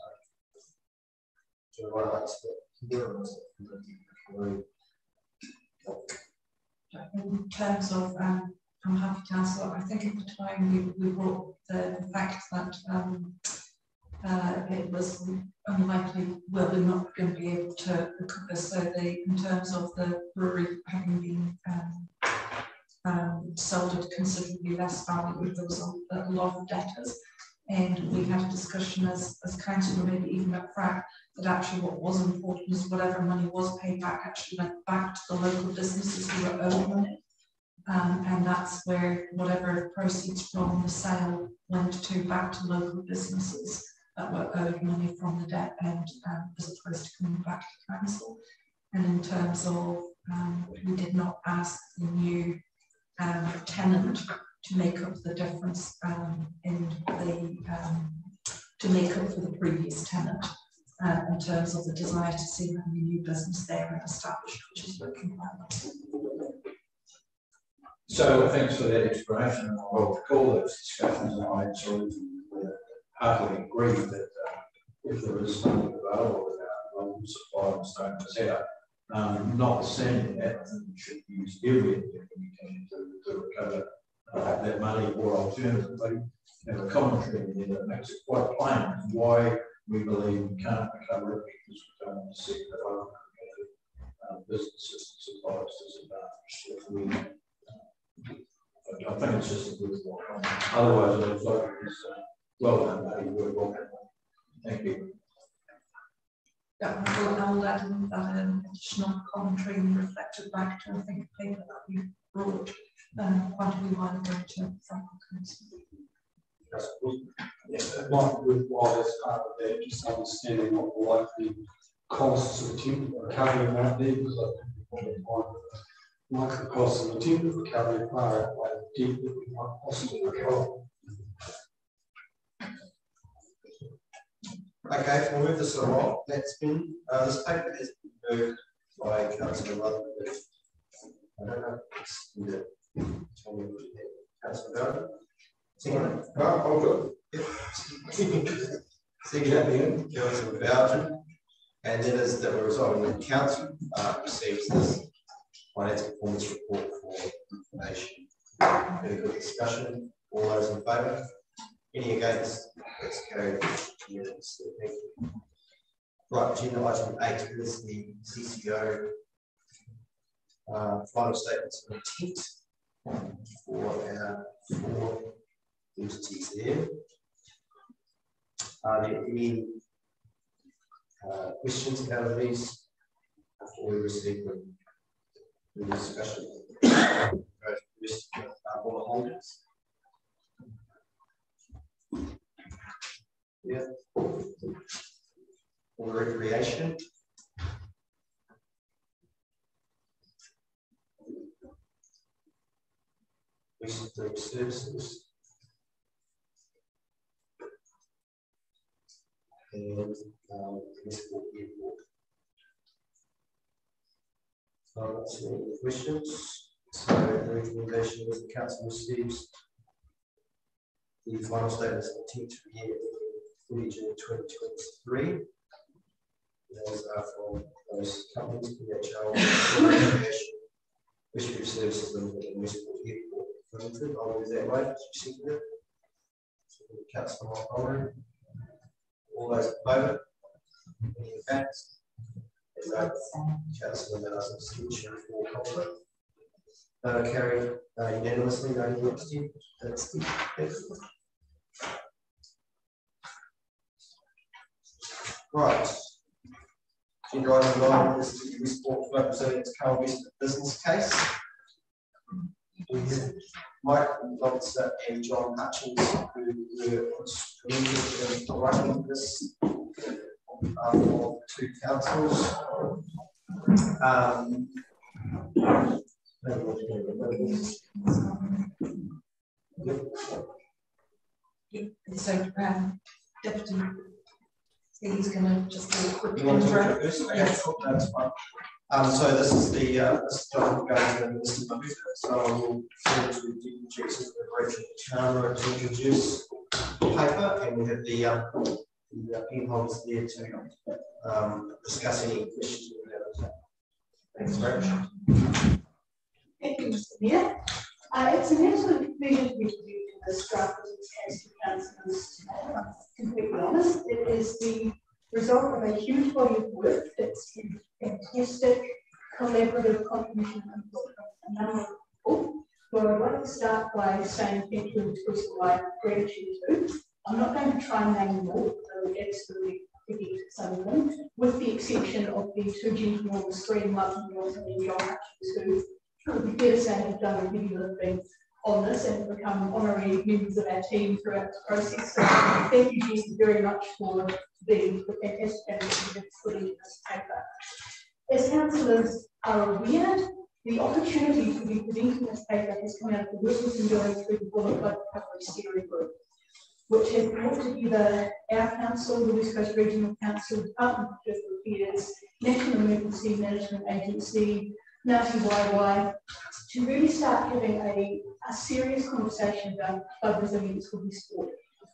[SPEAKER 9] In terms of, um, I'm happy to answer. I think at the time we, we brought the fact that um, uh, it was unlikely, well, we're not going to be able to recover. So they, in terms of the brewery having been um, um, sold at considerably less value, there was a, lot of debtors. And we had a discussion as, as council, maybe even at FRAC, that actually what was important was whatever money was paid back actually went back to the local businesses who were owed money. Um, and that's where whatever proceeds from the sale went to back to local businesses that were owed money from the debt and um, as opposed to coming back to council. And in terms of, um, we did not ask the new um, tenant to make up the difference um, in the, um, to make up for the previous tenant uh, in terms of the desire to see a new business there and established, which is looking well.
[SPEAKER 8] So thanks for that explanation. I will recall those discussions and I sort of heartily agree that uh, if there is funding available our local supply and stone is out, um, notwithstanding that, I think we should use every can to, to recover uh, that money or alternatively have a commentary in there that makes it quite plain why we believe we can't recover it because we don't want to see the local uh, businesses and suppliers disadvantaged if we uh, I think it's just a good one. Otherwise, it looks like it's uh, well done, buddy. Thank you.
[SPEAKER 9] I will in that um, additional commentary and reflected back to, I think, a paper that we brought um, quite a while ago to Franco Council.
[SPEAKER 10] Yes, it might be worthwhile as part of that, just understanding what the likely costs of timber recovery might be, because I think we probably find that likely costs of the timber recovery far outweigh the debt that we might possibly recover.
[SPEAKER 1] Okay, we'll move this along. That's been, uh, this paper has been moved by Councillor Rutherford. I don't know it's the Councillor Bougen. Second. I'll do it. Second at Councillor Bougen. And then as the result, the council uh, receives this finance performance report for information. Any good discussion? All those in favour? Any against? That's carried. Right, agenda item eight is the CCO uh, final statements of intent for our four entities there. Are there any uh, questions out of these before we receive the discussion? First, uh, holders. Yeah. Or recreation. Recent services. And um, municipal airport. So seeing any questions. So the recommendation is the council receives the final statements of the year 30 June 2023. Those are from those companies, BHL, WestReef Services Limited, and Westport Airport Limited. I'll do that way. That? Councillor Montgomery. All those in favour? Any against? Councillor Miller's abstention for conflict. No carried uh, unanimously, no abstention. That's the excellent. Right. Agenda item nine is the report representing its current business case. Mike Lobster and John Hutchins, who were instrumental in writing this of two councils. Um,
[SPEAKER 9] So, um, Deputy, he's gonna just do a quick
[SPEAKER 1] You to
[SPEAKER 9] intro. Yes.
[SPEAKER 1] cool, That's fine. Um, so this is the, uh, this is John Gardner and this is my so I will send to the Jason Rachel Chandler to introduce the paper and we have the, um, the uh, pen holders there to, um, discuss any questions. we have. Thanks, Rach.
[SPEAKER 13] Thank you, Mr. Mayor. Uh, it's an absolute pleasure to be with you of this case for councillors today. I'm honest. It is the result of a huge body of work. It's a fantastic collaborative contribution and a number of people. So I'd like to start by saying thank you and express my gratitude to. I'm not going to try and name them all, so absolutely forget some of them, with the exception of the two gentlemen on the screen, Martin Johnson and John Hutchins, who would be fair to say have done a really good thing on this and become honorary members of our team throughout the process. So thank you, James, very much for being the fantastic and putting this paper. As councillors are aware, the opportunity to be presenting this paper has come out of the work we've been doing through the Buller Flood Recovery Steering Group, which has brought together our council, the West Coast Regional Council, Department of Internal Affairs, National Emergency Management Agency, Ngāti Waewae, to really start having a, a serious conversation about flood resilience for Westport.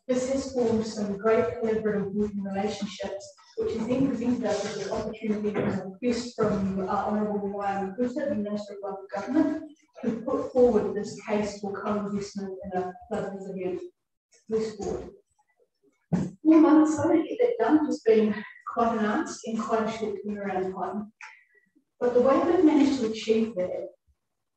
[SPEAKER 13] This has formed some great collaborative working relationships, which has then presented us with the opportunity a request from uh, Honourable Nanaia Mahuta, the Minister of Local Government, to put forward this case for co-investment in a flood resilient Westport. Four months to get that done has been quite an ask in quite a short turnaround time. But the way we've managed to achieve that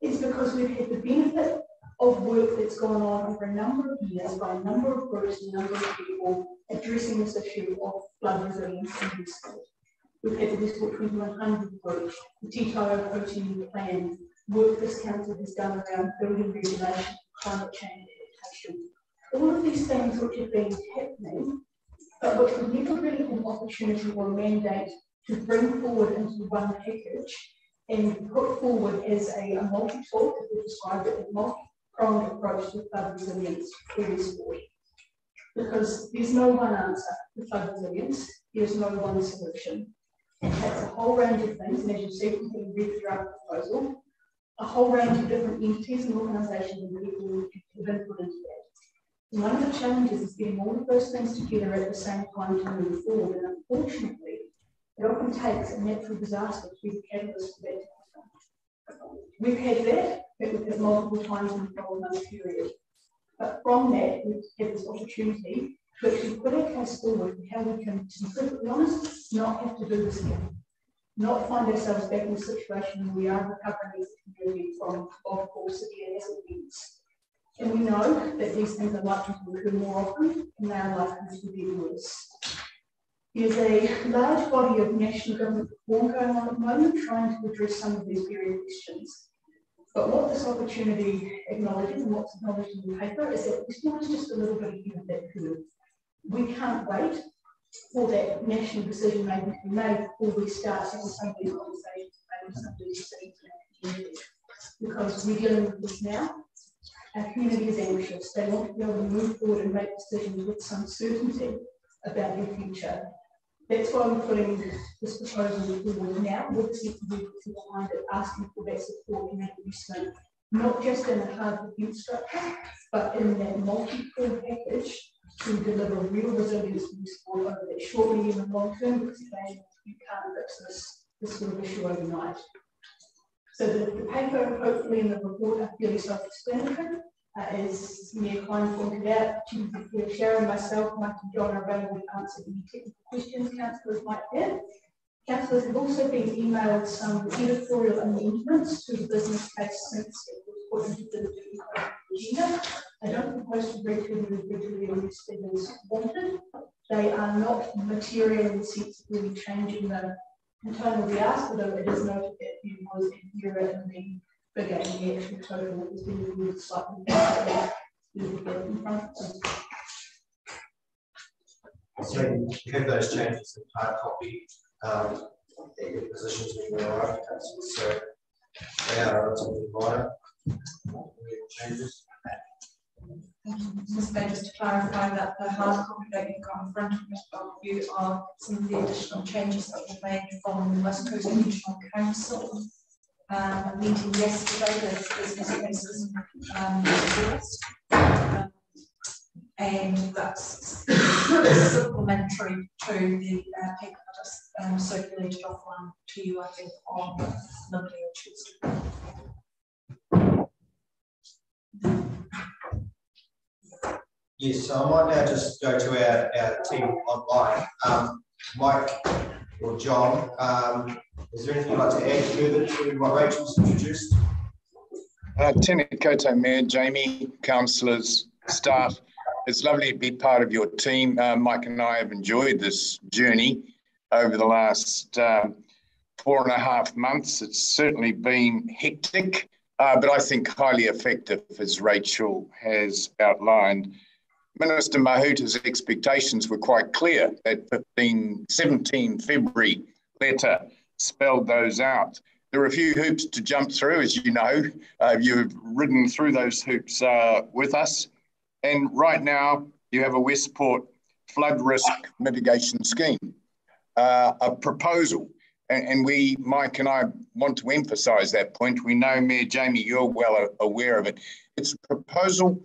[SPEAKER 13] is because we've had the benefit of work that's gone on over a number of years by a number of groups and a number of people addressing this issue of flood resilience in sport. We've had the Westport 2100 group, the Te Tai o Poutini plan, work this council has done around building regulation, climate change adaptation. All of these things which have been happening, but which we never really had an opportunity or mandate to bring forward into one package and put forward as a, a multi-tool, as we described it, a multi-pronged approach to flood resilience for Westport. Because there's no one answer to flood resilience, there's no one solution. It takes a whole range of things, and as you see from the read the draft proposal, a whole range of different entities and organisations and people have input into that. And one of the challenges is getting all of those things together at the same time to move forward. And unfortunately, it often takes a natural disaster to be the catalyst for that. We've had that, but we've had multiple times in the 12 month period. But from that, we've had this opportunity to actually put our case forward and how we can, to be perfectly honest, not have to do this again. Not find ourselves back in a situation where we are recovering as a community from multiple severe hazard events. And we know that these things are likely to occur more often and they are likely to be worse. There's a large body of national government reform going on at the moment trying to address some of these very questions. But what this opportunity acknowledges and what's acknowledged in the paper is that this one is just a little bit ahead of that curve. We can't wait for that national decision making to be made before we start having some of these conversations, some of these. Because we're dealing with this now. Our community is anxious. They want to be able to move forward and make decisions with some certainty about their future. That's why we're putting this proposal forward now with the security behind it, asking for that support and that investment, not just in a hard defence structure, but in that multi-core package to deliver real resilience to the sport over that short, medium, and long term, because again, you can't fix this, this sort of issue overnight. So the, the paper, hopefully, in the report are fairly self-explanatory. As Mayor Cleine pointed out, Sharon, myself, Mike and John are available to answer any technical questions councillors might have. Councillors have also been emailed some editorial amendments to the business case since it was put into the agenda. I don't propose to read through them individually unless figures wanted. They are not material in the sense of really changing the the ask, although it is noted that there was an error in the
[SPEAKER 3] in the actual total was being reviewed slightly. in front of them.
[SPEAKER 1] So you have those changes in hard copy, um, at your positions when you arrive, so they are relatively minor. Changes.
[SPEAKER 9] Just just to clarify that the hard copy that you've got in front of you are some of the additional changes that were made from the West Coast Regional Council um, meeting yesterday, the business cases um. And that's supplementary to the uh, paper that is um, circulated offline to you, I think, on Monday or Tuesday.
[SPEAKER 1] Yes, so I might now just go to our, our team online. Um, Mike or John, um, is there anything you'd like to add further to what Rachel's introduced?
[SPEAKER 14] Uh, Tēnā koutou Mayor, Jamie, councillors, staff. It's lovely to be part of your team. Uh, Mike and I have enjoyed this journey over the last uh, four and a half months. It's certainly been hectic, uh, but I think highly effective, as Rachel has outlined. Minister Mahuta's expectations were quite clear. That 15, 17 February letter spelled those out. There are a few hoops to jump through, as you know. Uh, you've ridden through those hoops uh, with us. And right now, you have a Westport flood risk mitigation scheme, uh, a proposal. And, and, we, Mike and I, want to emphasise that point. We know, Mayor Jamie, you're well aware of it. It's a proposal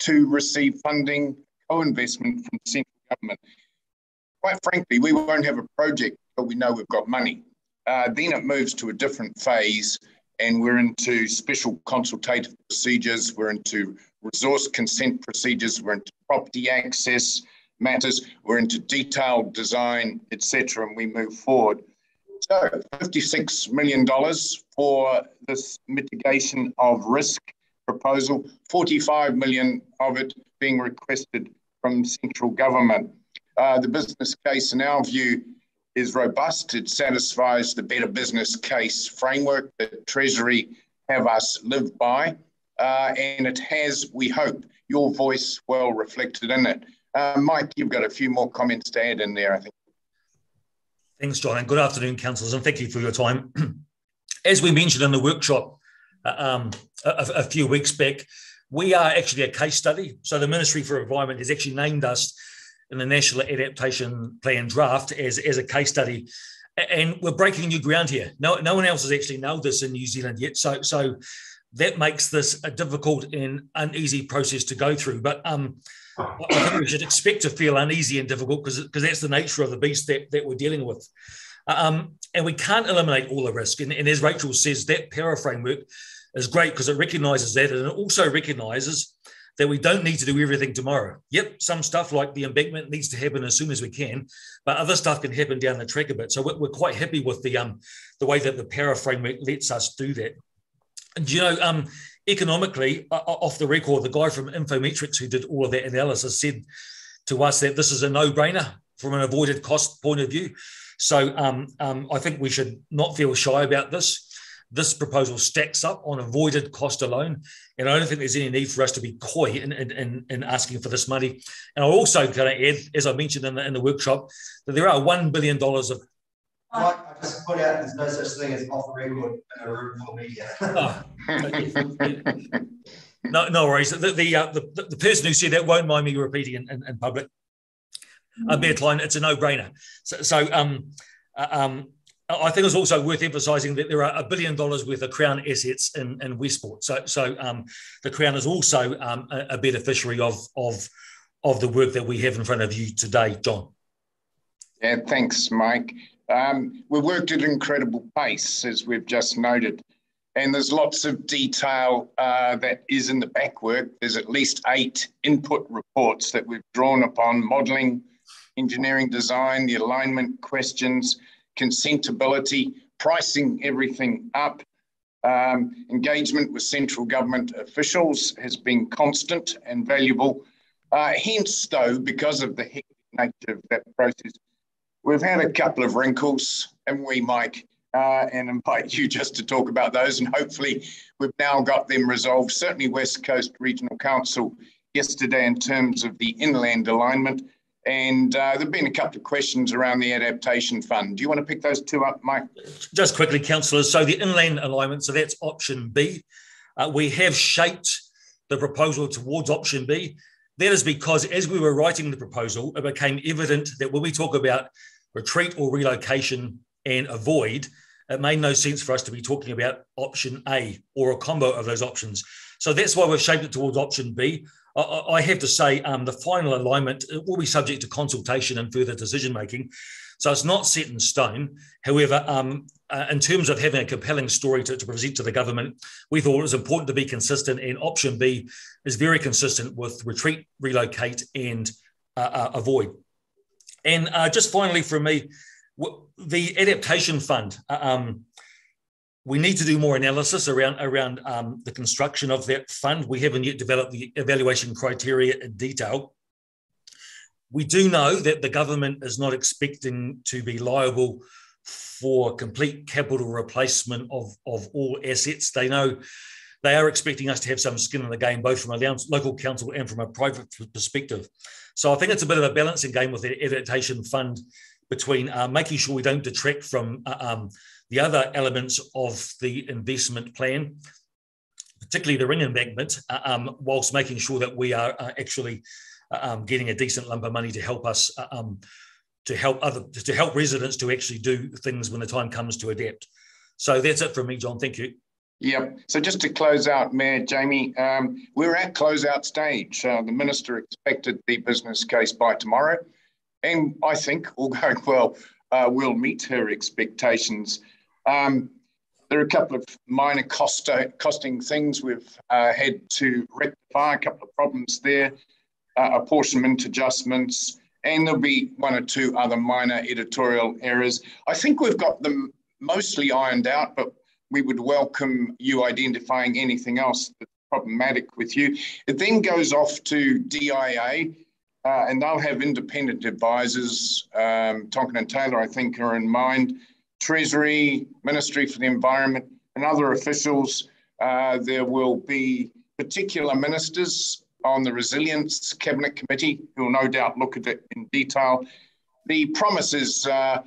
[SPEAKER 14] to receive funding, co-investment from the central government. Quite frankly, we won't have a project but we know we've got money. Uh, then it moves to a different phase and we're into special consultative procedures, we're into resource consent procedures, we're into property access matters, we're into detailed design, etc., and we move forward. So $56 million for this mitigation of risk proposal, 45 million of it being requested from central government. Uh, the business case, in our view, is robust. It satisfies the better business case framework that Treasury have us live by. Uh, and it has, we hope, your voice well reflected in it. Uh, Mike, you've got a few more comments to add in there, I think.
[SPEAKER 15] Thanks, John, and good afternoon, councillors, and thank you for your time. As we mentioned in the workshop, um, a, a, few weeks back. We are actually a case study. So the Ministry for Environment has actually named us in the National Adaptation Plan draft as, as a case study. And we're breaking new ground here. No, no one else has actually nailed this in New Zealand yet. So, so that makes this a difficult and uneasy process to go through. But um, I think we should expect to feel uneasy and difficult because that's the nature of the beast that, that we're dealing with. Um, and we can't eliminate all the risk. And, and as Rachel says, that PARA framework is great because it recognizes that and it also recognizes that we don't need to do everything tomorrow. Yep, some stuff like the embankment needs to happen as soon as we can, but other stuff can happen down the track a bit. So we're, quite happy with the um the way that the PARA framework lets us do that. And you know, um, economically, uh, off the record, the guy from Infometrics who did all of that analysis said to us that this is a no-brainer from an avoided cost point of view. So um, um, I think we should not feel shy about this this proposal stacks up on avoided cost alone. And I don't think there's any need for us to be coy in, in, in asking for this money. And I'll also kind of add, as I mentioned in the, in the workshop, that there are $1 billion of
[SPEAKER 1] I just put out there's no such thing as off the record in a room for media. oh,
[SPEAKER 15] no, no worries. The the, uh, the, the person who said that won't mind me repeating in, in, in public. Mm-hmm. Uh, Mayor Cleine, it's a no-brainer. So, so um, uh, um, I think it's also worth emphasising that there are a billion dollars worth of Crown assets in, in Westport. So, so um, the Crown is also um, a, a, beneficiary of, of, of the work that we have in front of you today, John.
[SPEAKER 14] Yeah, thanks, Mike. Um, we've worked at an incredible pace, as we've just noted, and there's lots of detail uh, that is in the back work. There's at least eight input reports that we've drawn upon modelling, engineering design, the alignment questions consentability, pricing everything up. Um, engagement with central government officials has been constant and valuable. Uh, hence, though, because of the hectic nature of that process, we've had a couple of wrinkles, and we, Mike, uh, and invite you just to talk about those. And hopefully, we've now got them resolved. Certainly, West Coast Regional Council yesterday in terms of the inland alignment. And uh, there have been a couple of questions around the adaptation fund. Do you want to pick those two up, Mike?
[SPEAKER 15] Just quickly, councillors. So the inland alignment, so that's option B. Uh, we have shaped the proposal towards option B. That is because as we were writing the proposal, it became evident that when we talk about retreat or relocation and avoid, it made no sense for us to be talking about option A or a combo of those options. So that's why we've shaped it towards option B. I, have to say, um, the final alignment will be subject to consultation and further decision making. So it's not set in stone. However, um, uh, in terms of having a compelling story to, to, present to the government, we thought it was important to be consistent. And option B is very consistent with retreat, relocate, and uh, uh, avoid. And uh, just finally, from me, the adaptation fund. Uh, um, we need to do more analysis around around um, the construction of that fund. We haven't yet developed the evaluation criteria in detail. We do know that the government is not expecting to be liable for complete capital replacement of, of all assets. They know they are expecting us to have some skin in the game, both from a local council and from a private perspective. So I think it's a bit of a balancing game with the adaptation fund between uh, making sure we don't detract from uh, um, the other elements of the investment plan, particularly the ring embankment, uh, um, whilst making sure that we are uh, actually uh, um, getting a decent lump of money to help us uh, um, to help other to help residents to actually do things when the time comes to adapt. So that's it from me, John. Thank you.
[SPEAKER 14] Yep. So just to close out, Mayor Jamie, um, we're at closeout stage. Uh, the minister expected the business case by tomorrow, and I think all going well, uh, we'll meet her expectations. Um, there are a couple of minor cost, costing things we've uh, had to rectify, a couple of problems there, uh, apportionment adjustments, and there'll be one or two other minor editorial errors. I think we've got them mostly ironed out, but we would welcome you identifying anything else that's problematic with you. It then goes off to DIA, uh, and they'll have independent advisors. Um, Tonkin and Taylor, I think, are in mind. Treasury, Ministry for the Environment, and other officials. Uh, there will be particular ministers on the Resilience Cabinet Committee who will no doubt look at it in detail. The promise is uh,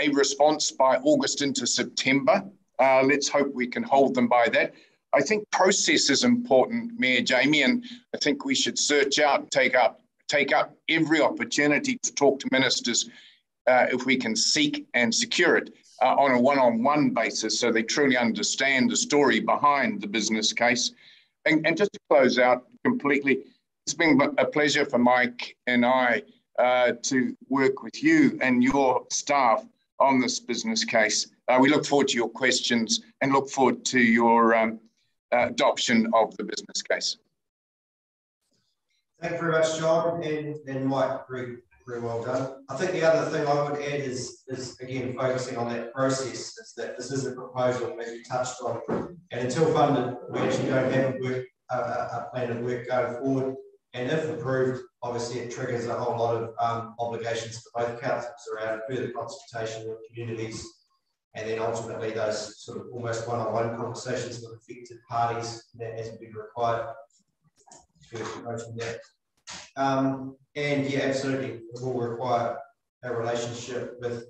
[SPEAKER 14] a response by August into September. Uh, let's hope we can hold them by that. I think process is important, Mayor Jamie, and I think we should search out, take up, take up every opportunity to talk to ministers uh, if we can seek and secure it uh, on a one-on-one basis so they truly understand the story behind the business case. And, and just to close out completely, it's been a pleasure for Mike and I uh, to work with you and your staff on this business case. Uh, we look forward to your questions and look forward to your um, uh, adoption of the business case.
[SPEAKER 1] Thank you very much, John and, and Mike. Very, very well done. I think the other thing I would add is, is again, focusing on that process, is that this is a proposal, as you touched on, and until funded, we actually don't have a, work, a, a plan of work going forward. And if approved, obviously it triggers a whole lot of um, obligations for both councils around further consultation with communities, and then ultimately those sort of almost one-on-one -on -one conversations with affected parties that hasn't been required. Um, and yeah, absolutely, it will require a relationship with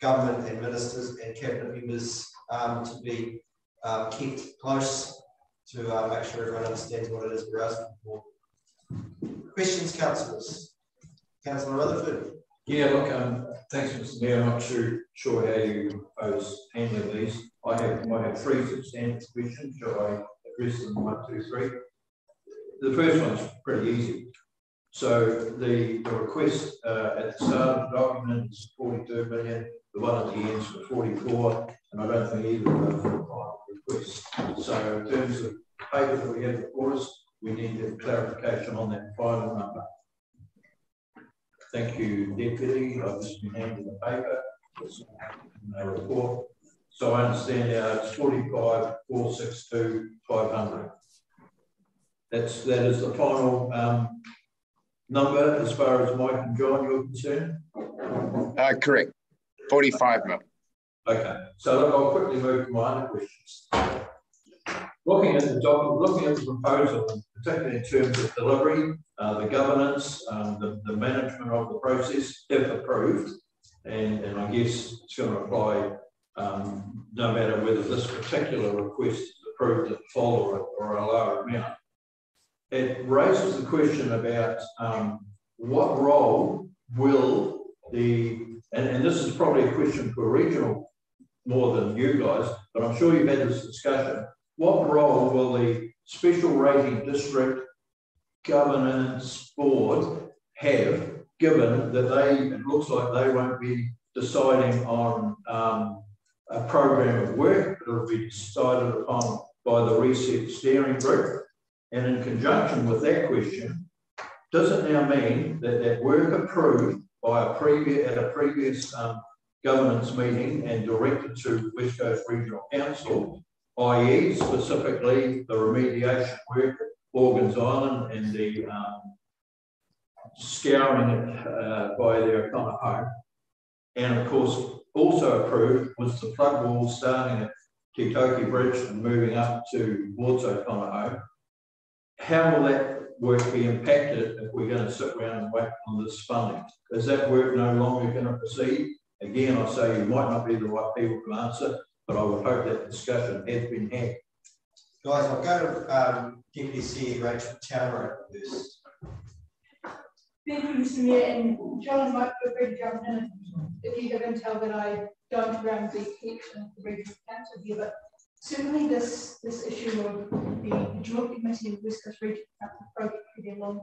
[SPEAKER 1] government and ministers and cabinet members um, to be um, kept close to uh, make sure everyone understands what it is we're asking for. Questions, councillors? Councillor Rutherford.
[SPEAKER 8] Yeah, look, um, thanks, Mr. Mayor. I'm not sure, sure how you propose handling these. I have, I have three substantive questions. Shall I address them one, two, three? The first one's pretty easy. So the, the request uh, at the start of the document is 42 million, the one at the end is for 44, and I don't think either of those are final requests. So in terms of paper that we have before us, we need a clarification on that final number. Thank you, Deputy. I've just been handed the paper. No report. So I understand now it's 45, 462, 500. That's, that is the final um, number as far as Mike and John you're concerned?
[SPEAKER 14] Uh, correct. 45 mil.
[SPEAKER 8] Okay, so look, I'll quickly move to my other questions. Looking at the document, looking at the proposal, particularly in terms of delivery, uh, the governance, um, the, the management of the process, if approved, and, and I guess it's going to apply um, no matter whether this particular request is approved at full or, or a lower amount. It raises the question about um, what role will the, and, and this is probably a question for regional more than you guys, but I'm sure you've had this discussion. What role will the special rating district governance board have, given that they, it looks like they won't be deciding on um, a program of work, it'll be decided upon by the reset steering group. And in conjunction with that question, does it now mean that that work approved by a previous at a previous um, governance meeting and directed to West Coast Regional Council, i.e. specifically the remediation work Morgan's Island and the um, scouring it uh, by their kind home. And of course, also approved was the flood wall starting at Kitoki Bridge and moving up to towards O'Conor How will that work be impacted if we're going to sit around and wait on this funding? Is that work no longer going to proceed? Again, I say you might not be the right people to answer, but I would hope that discussion has been had.
[SPEAKER 1] Guys, I'll go to um, Deputy CEO Rachel Chalmers first.
[SPEAKER 13] Thank you, Mr. Mayor, and John might feel free to jump in if you can tell that I don't run the election of the regional council here, but certainly this this issue of the joint committee of West Coast Regional Council a long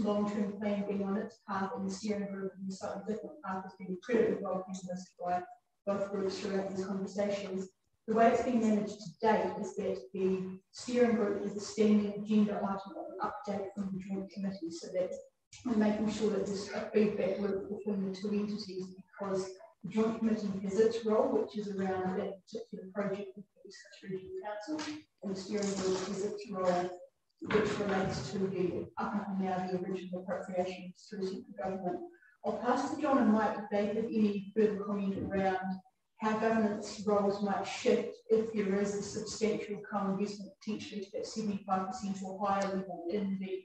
[SPEAKER 13] long-term plan being on its path and the steering group and the slightly different path has been incredibly well canvassed by both groups throughout these conversations. The way it's been managed to date is that the steering group is a standing agenda item of an update from the joint committee so that we're making sure that there's a feedback loop between the two entities because the joint committee has its role, which is around that particular project the Regional Council, and the steering group its role, which relates to the up now the original appropriations through central government. I'll pass to John and Mike if they have any further comment around how governance roles might shift if there is a substantial co-investment potentially to that 75% or higher level in the,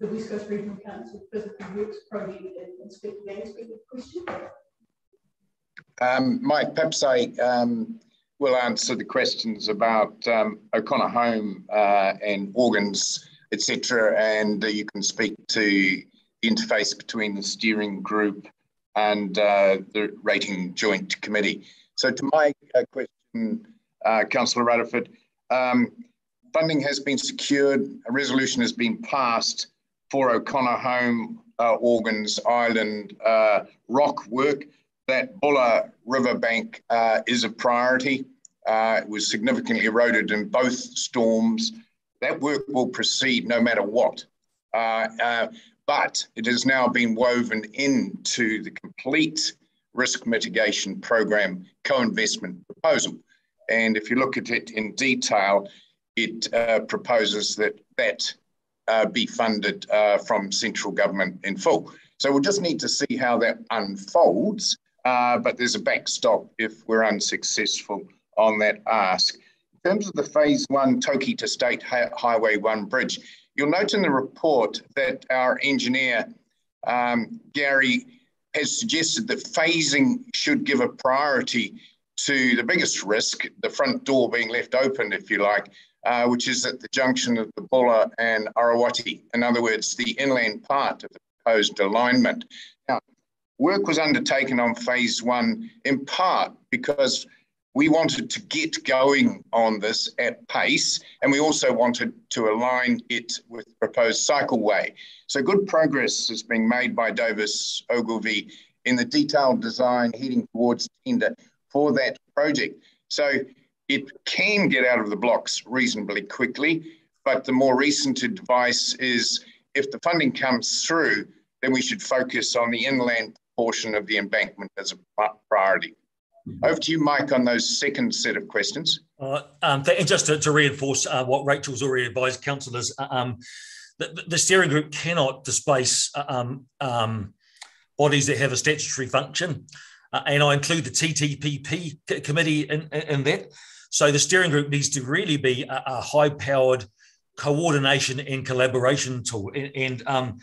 [SPEAKER 13] the West Coast Regional Council Physical Works project and to of the question.
[SPEAKER 14] Um, Mike, perhaps I um, will answer the questions about um, O'Conor Home uh, and organs, etc., and uh, you can speak to the interface between the steering group and uh, the rating joint committee. So to my uh, question, uh, Councillor Rutherford, um, funding has been secured, a resolution has been passed for O'Conor Home uh, Organs Island rock work that Buller riverbank uh, is a priority. Uh, it was significantly eroded in both storms. That work will proceed no matter what. Uh, uh but it has now been woven into the complete risk mitigation program co-investment proposal. And if you look at it in detail, it uh, proposes that that uh, be funded from central government in full. So we'll just need to see how that unfolds uh, but there's a backstop if we're unsuccessful on that ask. In terms of the phase one Toki to State Highway 1 bridge, you'll note in the report that our engineer, um, Gary, has suggested that phasing should give a priority to the biggest risk, the front door being left open, if you like, uh, which is at the junction of the Buller and Orowaiti. In other words, the inland part of the proposed alignment. Now, Work was undertaken on phase one in part because we wanted to get going on this at pace, and we also wanted to align it with the proposed cycleway. So good progress is being made by Davis Ogilvie in the detailed design heading towards tender for that project. So it can get out of the blocks reasonably quickly, but the more recent advice is if the funding comes through, then we should focus on the inland portion of the embankment as a priority. Over to you, Mike, on those second set of questions.
[SPEAKER 15] Uh, um, and just to, to reinforce uh, what Rachel's already advised councillors, uh, um, the, the, steering group cannot displace uh, um, um, bodies that have a statutory function. uh, and I include the TTPP committee in, in, in, that. So the steering group needs to really be a, a high-powered coordination and collaboration tool, and, and um,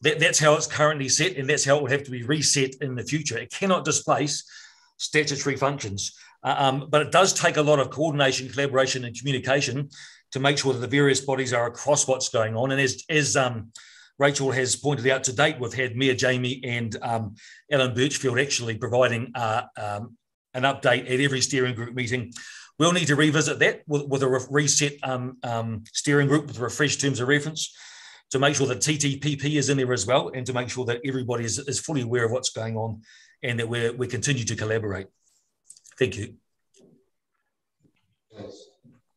[SPEAKER 15] that, that's how it's currently set, and that's how it will have to be reset in the future. It cannot displace statutory functions, uh, um, but it does take a lot of coordination, collaboration, and communication to make sure that the various bodies are across what's going on. And as, as um, Rachel has pointed out to date, we've had Mayor Jamie and um, Allan Birchfield actually providing uh, um, an update at every steering group meeting. We'll need to revisit that with, with a reset um, um, steering group with refreshed terms of reference to make sure that TTPP is in there as well and to make sure that everybody is, is fully aware of what's going on and that we we continue to collaborate. Thank you.
[SPEAKER 1] Yes.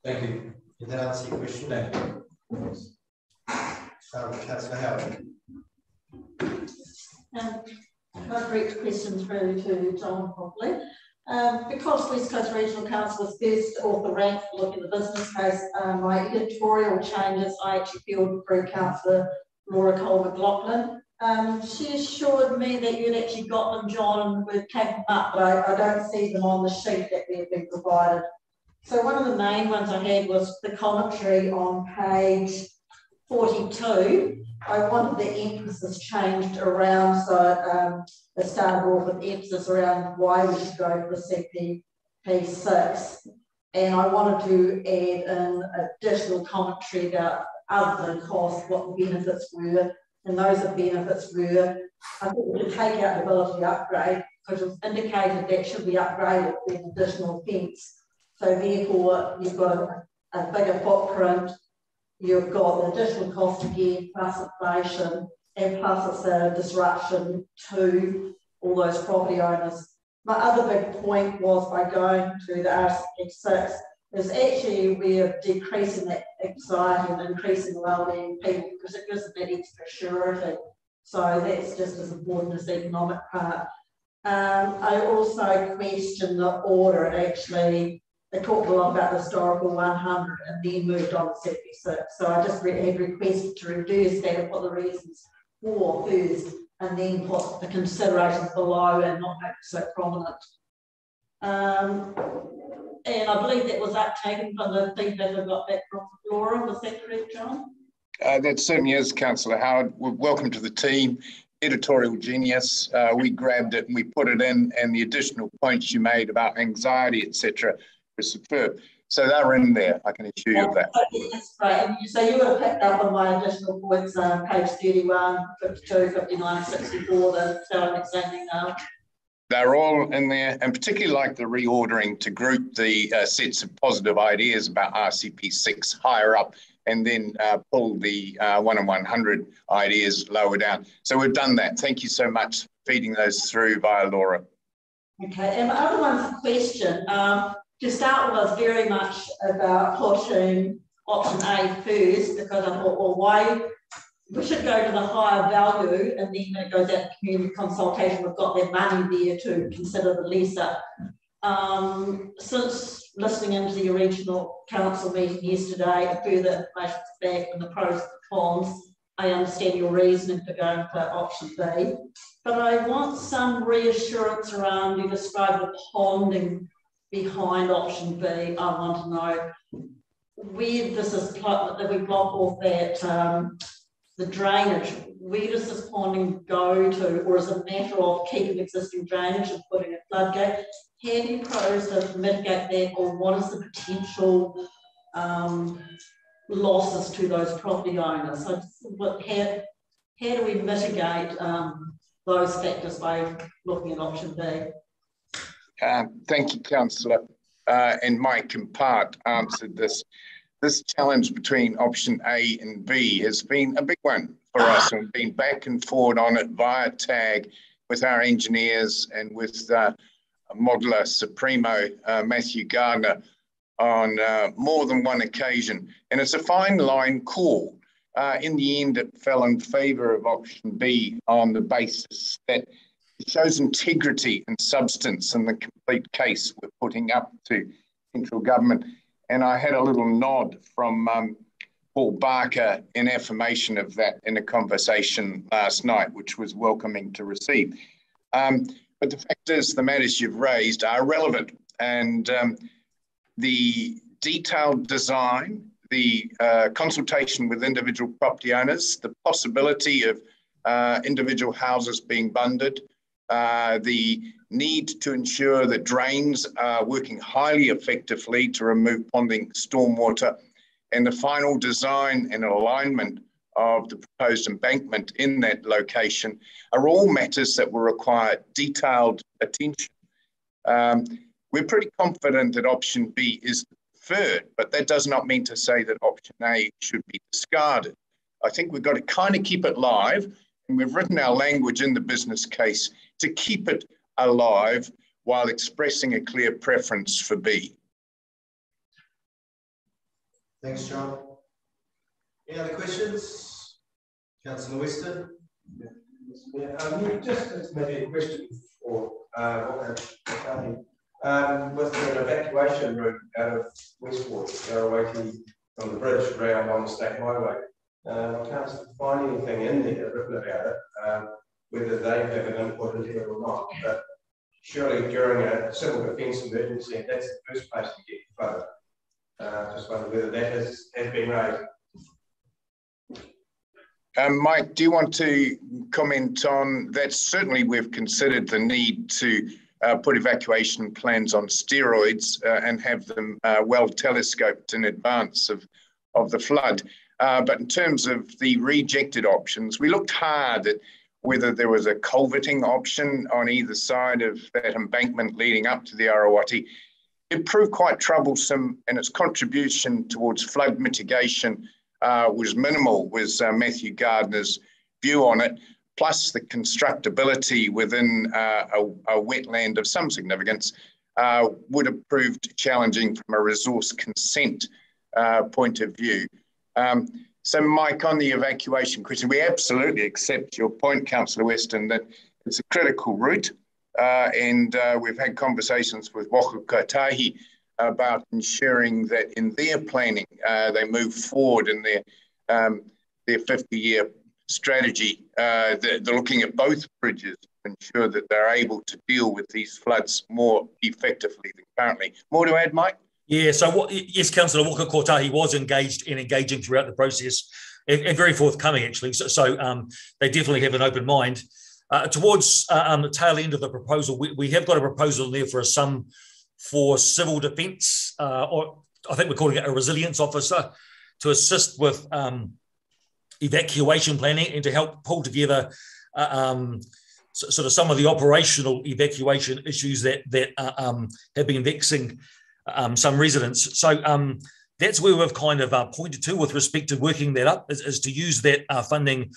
[SPEAKER 1] Thank you. Did that answer your question? Thank you. Um, Councillor Howard.
[SPEAKER 16] Um, I've direct question through to John properly. Um, because West Coast Regional Council was first off the rank for looking at the business case, um, my editorial changes I actually fielded through Councillor Laura Coll McLaughlin. Um, she assured me that you'd actually got them, John, we'd taken up, but I, I don't see them on the sheet that we've been provided. So one of the main ones I had was the commentary on page 42. I wanted the emphasis changed around, so um, it started off with emphasis around why we should go for the RCP6. And I wanted to add an additional commentary about other than cost, what the benefits were, and those benefits were, I think we should take out the ability upgrade because it was indicated that should be upgraded with an additional fence. So therefore, you've got a, a bigger footprint, you've got the additional cost again, plus inflation, and plus it's a disruption to all those property owners. My other big point was by going to the RCP6 is actually we're decreasing that anxiety and increasing well-being people because it gives them that extra surety. So that's just as important as the economic part. Um, I also question the order. It actually they talked a lot about the historical 100 and then moved on to 76. So I just re had requested to reduce that and put the reasons for first and then put the considerations below and not make it so prominent. Um, and I believe that was that taken from the feedback I got back from Laura. Was that correct, John?
[SPEAKER 14] Uh, that certainly is, Councillor Howard. Welcome to the team. Editorial genius. Uh, we grabbed it and we put it in, and the additional points you made about anxiety, etc., were superb. So they're in there, I can assure you of that.
[SPEAKER 16] That's great. so you would have picked up on my additional points, uh, page 31, 52, 59, 64, the so I'm examining now.
[SPEAKER 14] They're all in there, and particularly like the reordering to group the uh, sets of positive ideas about RCP6 higher up and then uh, pull the uh, 1 and 100 ideas lower down. So we've done that. Thank you so much for feeding those through via Laura.
[SPEAKER 16] Okay, and my other one's a question. Um, to start with, was very much about pushing option A first because I thought, well, why we should go to the higher value and then when it goes out to community consultation, we've got their money there to consider the lesser. Um, since listening into the regional council meeting yesterday, further information back and the pros and the cons, I understand your reasoning for going for option B, but I want some reassurance around you described the ponding behind option B. I want to know where this is, that we block off that um, the drainage, where does this ponding go to, or is it a matter of keeping existing drainage and putting a floodgate? How do you to mitigate that, or what is the potential um, losses to those property owners? So, what, how, how do we mitigate um, those factors by looking at option B?
[SPEAKER 14] Uh, thank you, Councillor. Uh, and Mike in part answered this this challenge between option A and B has been a big one for us We've been back and forward on it via tag with our engineers and with uh, modeler Supremo uh, Matthew Gardner on uh, more than one occasion. And it's a fine line call. Uh, in the end, it fell in favour of option B on the basis that it shows integrity and substance in the complete case we're putting up to central government and I had a little nod from um, Paul Barker in affirmation of that in a conversation last night, which was welcoming to receive. Um, but the fact is, the matters you've raised are relevant, and um, the detailed design, the uh, consultation with individual property owners, the possibility of uh, individual houses being bunded, uh, the need to ensure that drains are working highly effectively to remove ponding stormwater, and the final design and alignment of the proposed embankment in that location are all matters that will require detailed attention. Um, we're pretty confident that option B is preferred, but that does not mean to say that option A should be discarded. I think we've got to kind of keep it live, and we've written our language in the business case to keep it alive while expressing a clear preference for B.
[SPEAKER 1] Thanks, John. Any other questions? Councillor Weston?
[SPEAKER 6] Yeah, um, just maybe a question for uh, um, with an evacuation route out of Westport, Orowaiti, on the bridge around on the state highway. Uh, I can't find anything in there written about it. Um, whether they have an input into it or not. But surely during a civil defence emergency, that's the first place to get flooded. Uh, just wonder whether that has, has been raised.
[SPEAKER 14] Um, Mike, do you want to comment on that? Certainly, we've considered the need to uh, put evacuation plans on steroids uh, and have them uh, well telescoped in advance of, of the flood. Uh, but in terms of the rejected options, we looked hard at whether there was a culverting option on either side of that embankment leading up to the Orowaiti. It proved quite troublesome, and its contribution towards flood mitigation uh, was minimal, was uh, Matthew Gardner's view on it. Plus, the constructability within uh, a, a, wetland of some significance uh, would have proved challenging from a resource consent uh, point of view. Um, so, Mike, on the evacuation question, we absolutely accept your point, Councillor Weston, that it's a critical route. Uh, and uh, we've had conversations with Waka Kotahi about ensuring that in their planning, uh, they move forward in their, um, their 50 year strategy. Uh, they're, they're looking at both bridges to ensure that they're able to deal with these floods more effectively than currently. More to add, Mike?
[SPEAKER 15] Yeah, so what, yes, Councillor Waka Kotahi was engaged in engaging throughout the process and, and very forthcoming, actually. So, so um, they definitely have an open mind. Uh, towards uh, um, the tail end of the proposal, we, we, have got a proposal there for a sum for civil defence, uh, or I think we're calling it a resilience officer, to assist with um, evacuation planning and to help pull together uh, um, sort of some of the operational evacuation issues that that uh, um, have been vexing um, some residents. So um, that's where we've kind of uh, pointed to with respect to working that up is, is to use that uh, funding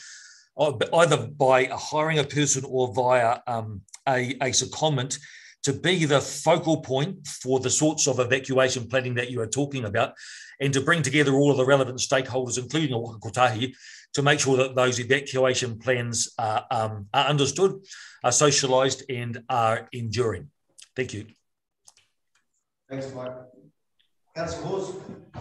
[SPEAKER 15] either by hiring a person or via um, a, a secondment to be the focal point for the sorts of evacuation planning that you are talking about and to bring together all of the relevant stakeholders, including Waka Kotahi, to make sure that those evacuation plans are, um, are understood, are socialised and are enduring. Thank you.
[SPEAKER 1] Thanks, Mike. Councillor Hawes?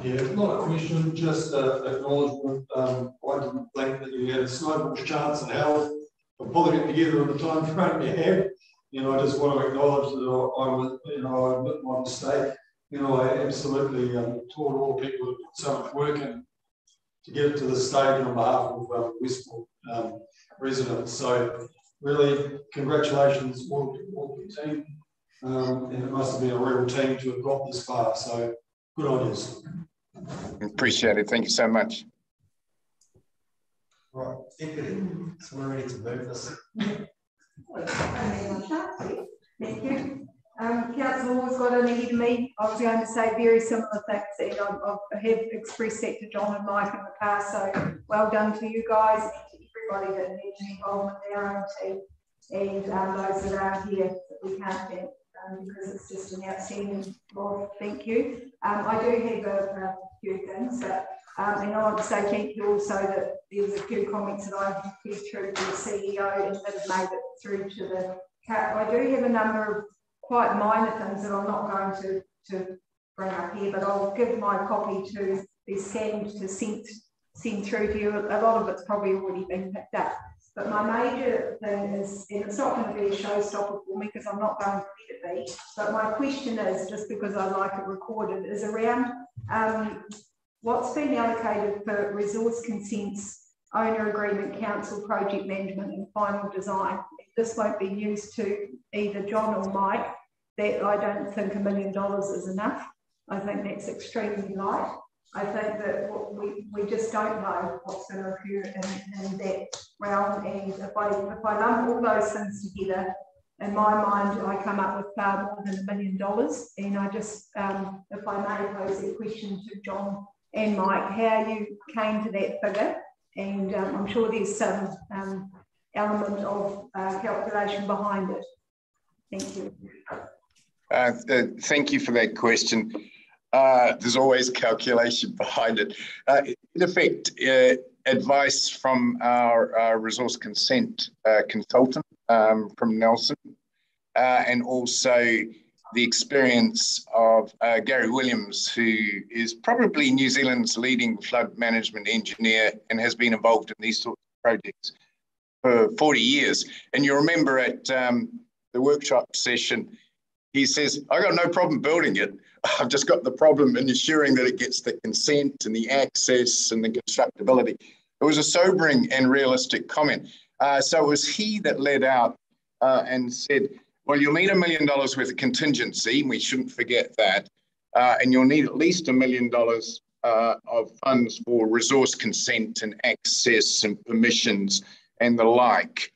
[SPEAKER 10] Yeah, not a question, just uh, acknowledgement. Um, I didn't think that you had a snowball's chance in health of pulling it together in the time frame you have. You know, I just want to acknowledge that I, I was, you know, I admit my mistake. You know, I absolutely um, taught all people to put so much work in to get it to the stage on behalf of um, Westport um, residents. So, really, congratulations all, all the team. Um, and it must have been a real team to have got this far. So good on you.
[SPEAKER 14] Appreciate it. Thank you so much.
[SPEAKER 1] Right, so we're ready to move this?
[SPEAKER 7] Thank you. Um, Council has got an ahead of me. I was going to say very similar things, and I, I have expressed that to John and Mike in the past. So well done to you guys and to everybody that needs involvement in their own team, and um, those that aren't here that we can't thank um, because it's just an outstanding role. Thank you. Um, I do have a, a few things, but um, and I to say thank you also that there was a few comments that I have through to the CEO and that have made it through to the CAP. I do have a number of quite minor things that I'm not going to, to bring up here, but I'll give my copy to be scanned to send, send through to you. A lot of it's probably already been picked up. But my major thing is, and it's not going to be a showstopper for me because I'm not going to let it be. But my question is, just because I like it recorded, is around um, what's been allocated for resource consents, owner agreement, council project management, and final design. This won't be used to either John or Mike. That I don't think a million dollars is enough. I think that's extremely light. I think that we, we just don't know what's going to occur in, in that realm. And if I, if I lump all those things together, in my mind, I come up with far more than a million dollars. And I just, um, if I may pose a question to John and Mike, how you came to that figure. And um, I'm sure there's some um, element of uh, calculation behind it. Thank you.
[SPEAKER 14] Uh, uh, thank you for that question. Uh, there's always calculation behind it. Uh, in effect, uh, advice from our, our resource consent uh, consultant um, from Nelson, uh, and also the experience of uh, Gary Williams, who is probably New Zealand's leading flood management engineer and has been involved in these sorts of projects for 40 years. And you remember at um, the workshop session, he says, I got no problem building it. I've just got the problem in ensuring that it gets the consent and the access and the constructability. It was a sobering and realistic comment. Uh, so it was he that led out uh, and said, well, you'll need a million dollars worth of contingency. We shouldn't forget that. Uh, and you'll need at least a million dollars uh, of funds for resource consent and access and permissions and the like.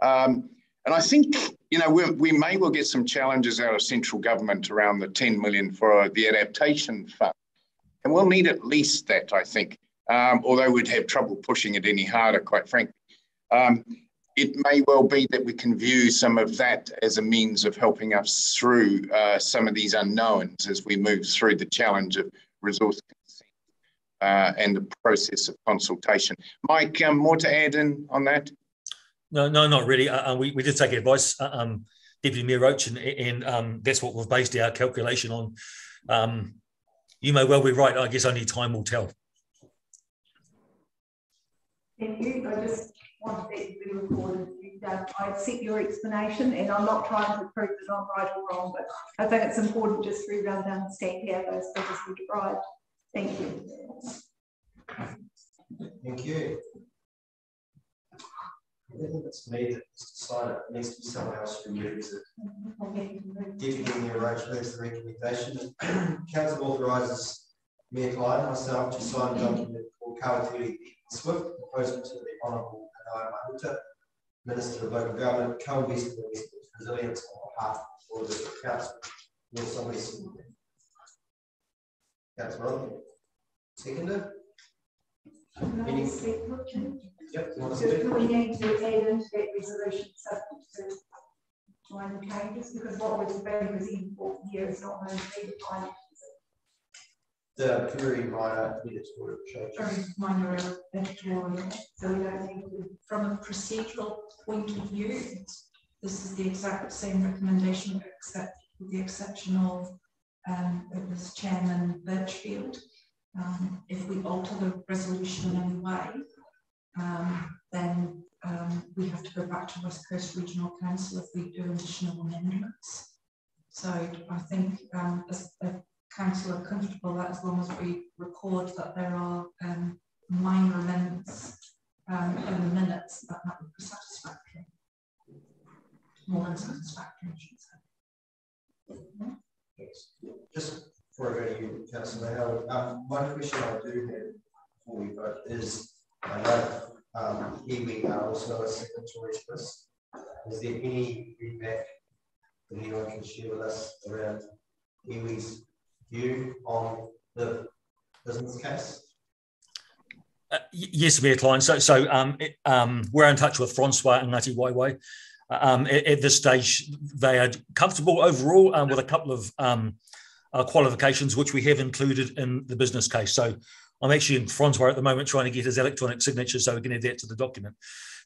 [SPEAKER 14] Um, and I think, you know, we, we may well get some challenges out of central government around the 10 million for the adaptation fund. And we'll need at least that, I think, um, although we'd have trouble pushing it any harder, quite frankly. Um, it may well be that we can view some of that as a means of helping us through uh, some of these unknowns as we move through the challenge of resource consent uh, and the process of consultation. Mike, um, more to add in on that?
[SPEAKER 15] No, no, not really. Uh, uh, we, we did take advice, uh, um, Deputy Mayor Roche, and, and um, that's what we've based our calculation on. Um, you may well be right. I guess only time will tell.
[SPEAKER 7] Thank you. I just wanted that to be recorded. Uh, I accept your explanation, and I'm not trying to prove that I'm right or wrong, but I think it's important just for everyone to understand how those figures were derived. Thank you.
[SPEAKER 1] Thank you. Think it's me that decided it needs to be someone else who moves it. Deputy Mayor Roche moves the recommendation. Council authorises Mayor Cleine myself to sign a document called Kawatiri Swift, proposal to the Honourable Nanaia Mahuta, Minister of Local Government, co-invest in resilience on behalf of the council. Will somebody second Councillor Seconded? Any? Yep.
[SPEAKER 7] Do we need to add into that resolution subject to minor changes? Because what we've been presenting for here is not going to be the final.
[SPEAKER 1] The very minor editorial changes.
[SPEAKER 9] Very minor editorial. So we don't need to. From a procedural point of view, this is the exact same recommendation, except with the exception of um, it was Chairman Birchfield. Um, if we alter the resolution in any way, um, then um, we have to go back to West Coast Regional Council if we do additional amendments. So I think um, as a council are comfortable that as long as we record that there are um, minor amendments um, in the minutes, that that would be satisfactory. More than satisfactory, I should say.
[SPEAKER 1] Yes. Just for you, Councillor Howard, um, one question I do have before we vote is I know um, we are also a signatory to this. Is there any feedback that anyone can share with us around iwi's view on the business case?
[SPEAKER 15] Uh, yes, Mayor Cleine. So, so um, it, um, we're in touch with Francois and Ngāti Waewae. Um, at, at, this stage, they are comfortable overall um, with a couple of um, uh, qualifications, which we have included in the business case. So I'm actually in Francois at the moment trying to get his electronic signature so we can add that to the document.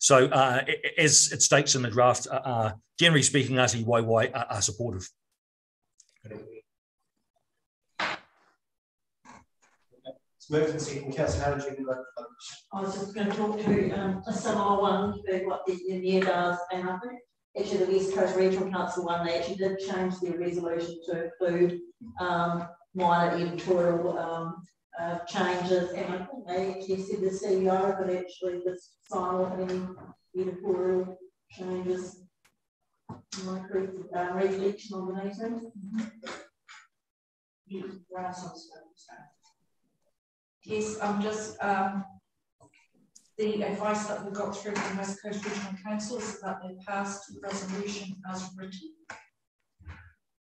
[SPEAKER 15] So uh, as it states in the draft, uh, uh generally speaking, RTYY are, are supportive.
[SPEAKER 1] It's moved and seconded. Councillor Hannah, do you
[SPEAKER 16] I was just going to talk to um, a similar one to what the engineer does, and I think actually the West Coast Regional Council one, they actually did change their resolution to include um, minor editorial um, uh, changes, and I think they actually said the CEO could actually just off any editorial changes. My uh, recollection on the meeting.
[SPEAKER 9] Yes, I'm just um, the advice that we got through from West Coast Regional Council is that they passed the resolution as written.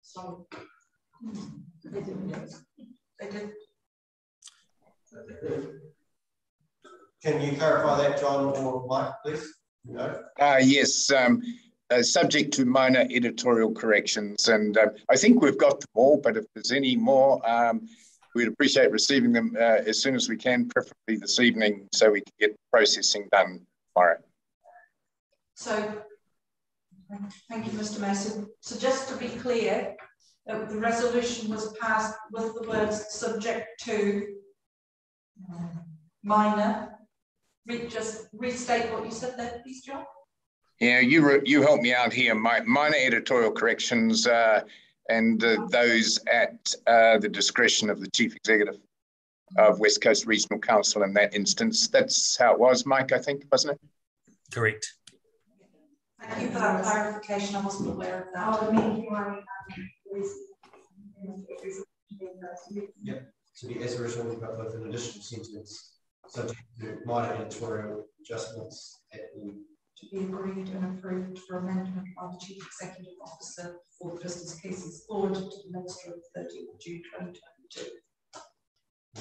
[SPEAKER 9] So they did. They did.
[SPEAKER 1] Can you clarify that, John or Mike, please? No.
[SPEAKER 14] Uh, yes, um, uh, subject to minor editorial corrections. And uh, I think we've got them all, but if there's any more, um, we'd appreciate receiving them uh, as soon as we can, preferably this evening, so we can get processing done tomorrow.
[SPEAKER 9] So, thank you, Mr. Mason. So just to be clear, uh, the resolution was passed with the words subject to minor. Re just restate what you said there, please, John.
[SPEAKER 14] Yeah, you you helped me out here. My minor editorial corrections uh, and uh, those at uh, the discretion of the chief executive of West Coast Regional Council in that instance. That's how it was, Mike. I think, wasn't it?
[SPEAKER 15] Correct.
[SPEAKER 9] Thank you for that clarification. I wasn't aware of that.
[SPEAKER 7] Oh,
[SPEAKER 1] yeah. So the as original, we've got both an additional sentence subject to minor editorial adjustments at the
[SPEAKER 9] to be agreed and approved for amendment by the Chief Executive Officer for the business cases forwarded to the Minister of 30th June 2022.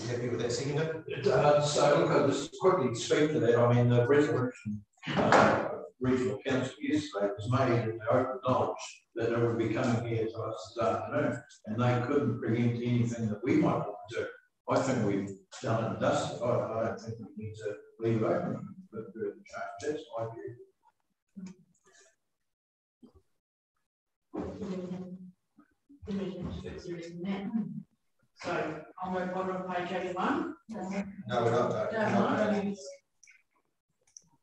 [SPEAKER 1] You happy with that seconder?
[SPEAKER 8] Uh, so look, I'll just quickly speak to that. I mean, the resolution uh, regional council yesterday was made in the open knowledge that they would be coming here to us this afternoon, and they couldn't preempt anything that we might want to do. I think we've done and dusted. I, I don't think we need to leave open for further change. That's my view.
[SPEAKER 13] So I'll move on to page 81.
[SPEAKER 1] No, we're not. No, no,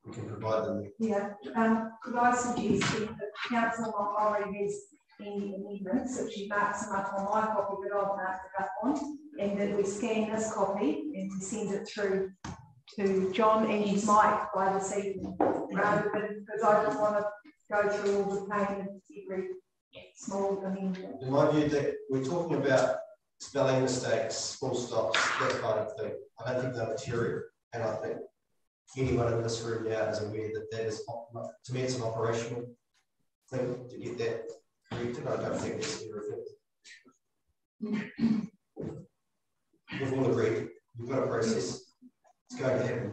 [SPEAKER 1] we can provide them.
[SPEAKER 7] Yeah, um, could I suggest that the council already has any amendments, that she marks them up on my copy that I've marked it up on, and that we scan this copy and we send it through to John and yes. Mike by this evening, rather than because I don't want to go through all the pain every small amendment.
[SPEAKER 1] In my view, that we're talking about spelling mistakes, full stops, that kind of thing. I don't think they're material, and I think anyone in this room now is aware that that is, to me, it's an operational thing to get that corrected. I don't think it's everything. We've all agreed. We've got a process. It's going to happen.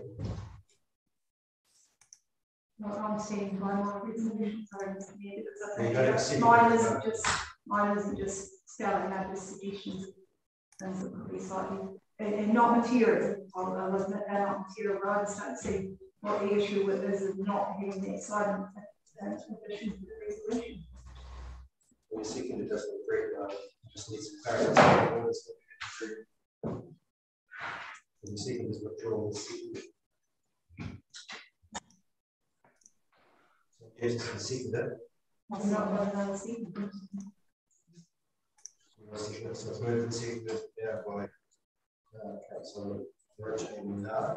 [SPEAKER 7] Not understanding timeline resolution, sorry. Mine isn't just mine isn't just spelling out the suggestions, things that could be slightly and, and not material. I'll, I'll admit they're not material, but I just don't see what the issue with this is not having that side to uh, the resolution.
[SPEAKER 1] We're seeking to just break uh, just need some clarity. Is withdrawal. Yes, the second.
[SPEAKER 7] I'm not going to second.
[SPEAKER 1] So it's moved and seconded yeah, uh, by uh, Councillor and uh,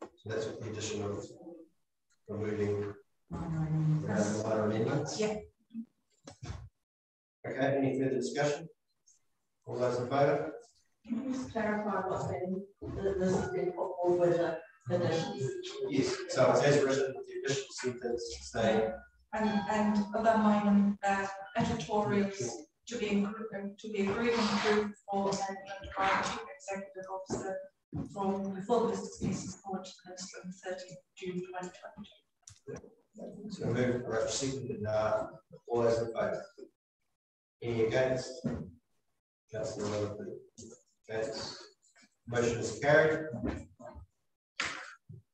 [SPEAKER 1] so that's with the addition of removing minor amendments.
[SPEAKER 9] Yeah.
[SPEAKER 1] Okay, any further discussion? All those in favour?
[SPEAKER 16] Can you just clarify what's been, this has been put forward with the?
[SPEAKER 1] Yes, so it's as written with the additional sentence saying.
[SPEAKER 9] And, and other minor uh, editorials to be, to be agreed and approved for by the Chief Executive Officer from the full business cases to the Minister on 30th June 2022.
[SPEAKER 1] So move for seconded. Uh, all those in favour? Any against? Councillor Against. Motion is carried.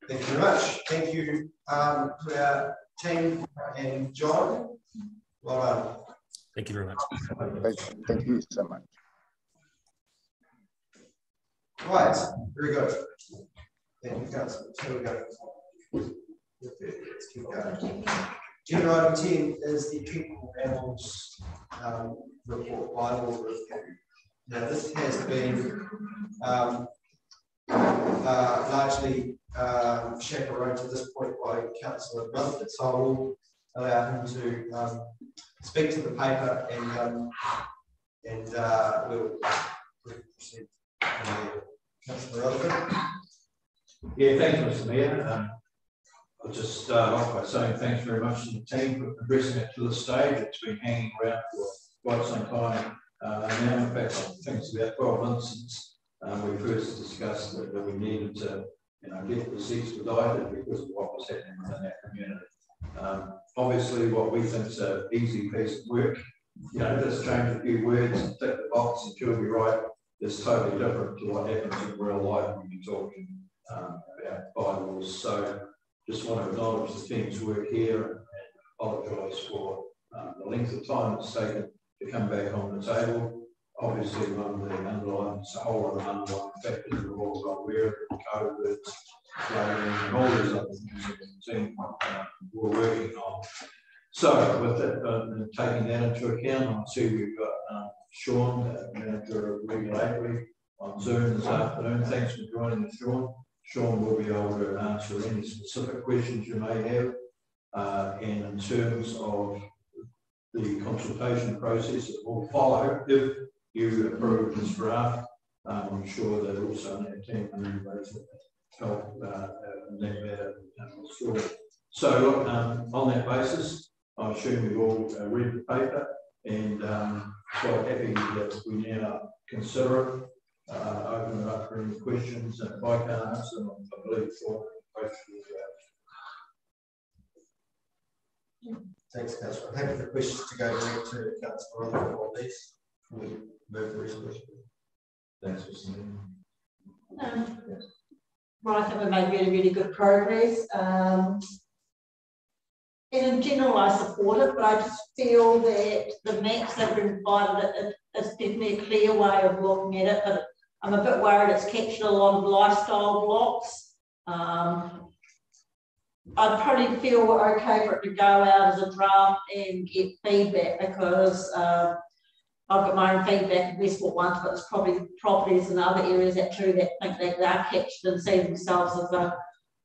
[SPEAKER 1] Thank you very much. Thank you um, to our team and John. Well done.
[SPEAKER 15] Thank you very much.
[SPEAKER 14] Thank you so much.
[SPEAKER 1] Right, very good. Thank you, Councillor. Here we go. Let's keep going. Agenda item ten is the people animals um, report bylaw review. Now, this has been um, uh, largely um, chaperoned to this point by Councillor Rutherford, so I will allow him to um, speak to the paper and um, and uh, we'll proceed. Councillor Rutherford.
[SPEAKER 8] Yeah, thank you, Mr. Mayor. Um, I'll just start off by saying thanks very much to the team for progressing it to this stage. It's been hanging around for quite some time uh, now. In fact, I think it's about 12 months since um, we first discussed that, that, we needed to you know, get the seats expedited because of what was happening within that community. Um, obviously, what we think is an easy piece of work, you know, just change a few words tick the box and you'll be right. It's totally different to what happens in real life when you're talking um, about bylaws. So just want to acknowledge the team's work here and apologise for um, the length of time it's taken to come back on the table. Obviously, one of the underlying, lot of underlying factors we're all aware of, COVID, flooding, and all these other things that the team we're working on. So, with that, uh, taking that into account, I see we've got um, Sean, Manager of Regulatory, on Zoom this afternoon. Thanks for joining us, Sean. Sean will be able to answer any specific questions you may have. Uh, and in terms of the consultation process that will follow if you approve this draft, um, I'm sure that also our team members help uh, in that matter. Sure. So, um, on that basis, I assume we've all uh, read the paper and um, quite happy that we now consider it uh, open it up for any questions, and if I can't answer them, I believe for questions.
[SPEAKER 1] Thanks, Councillor. I'm happy for questions to go direct to Councillor Rutherford on these.
[SPEAKER 8] Thanks, Mr.
[SPEAKER 16] Um, well, I think we've made really, really good progress. Um, and in general, I support it, but I just feel that the maps that have been provided, it, it's definitely a clear way of looking at it, but I'm a bit worried it's captured a lot of lifestyle blocks. Um, I'd probably feel okay for it to go out as a draft and get feedback because uh, I've got my own feedback in Westport once, but there's probably properties in other areas that too that think that they're captured and see themselves as a,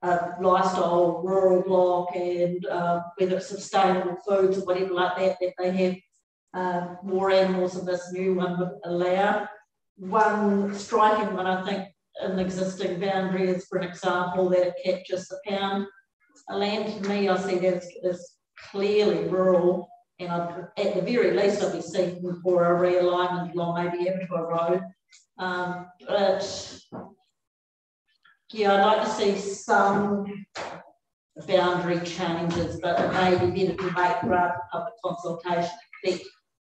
[SPEAKER 16] a lifestyle rural block and uh, whether it's sustainable foods or whatever like that, that they have uh, more animals than this new one would allow one striking one, I think, an existing boundary is, for an example, that it captures the pound A land. To me, I see that as, as clearly rural, and I'd, at the very least, I'd be seeking for a realignment along maybe Abattoir Road. Um, but yeah, I'd like to see some boundary changes, but it may be better to make rather public consultation, collect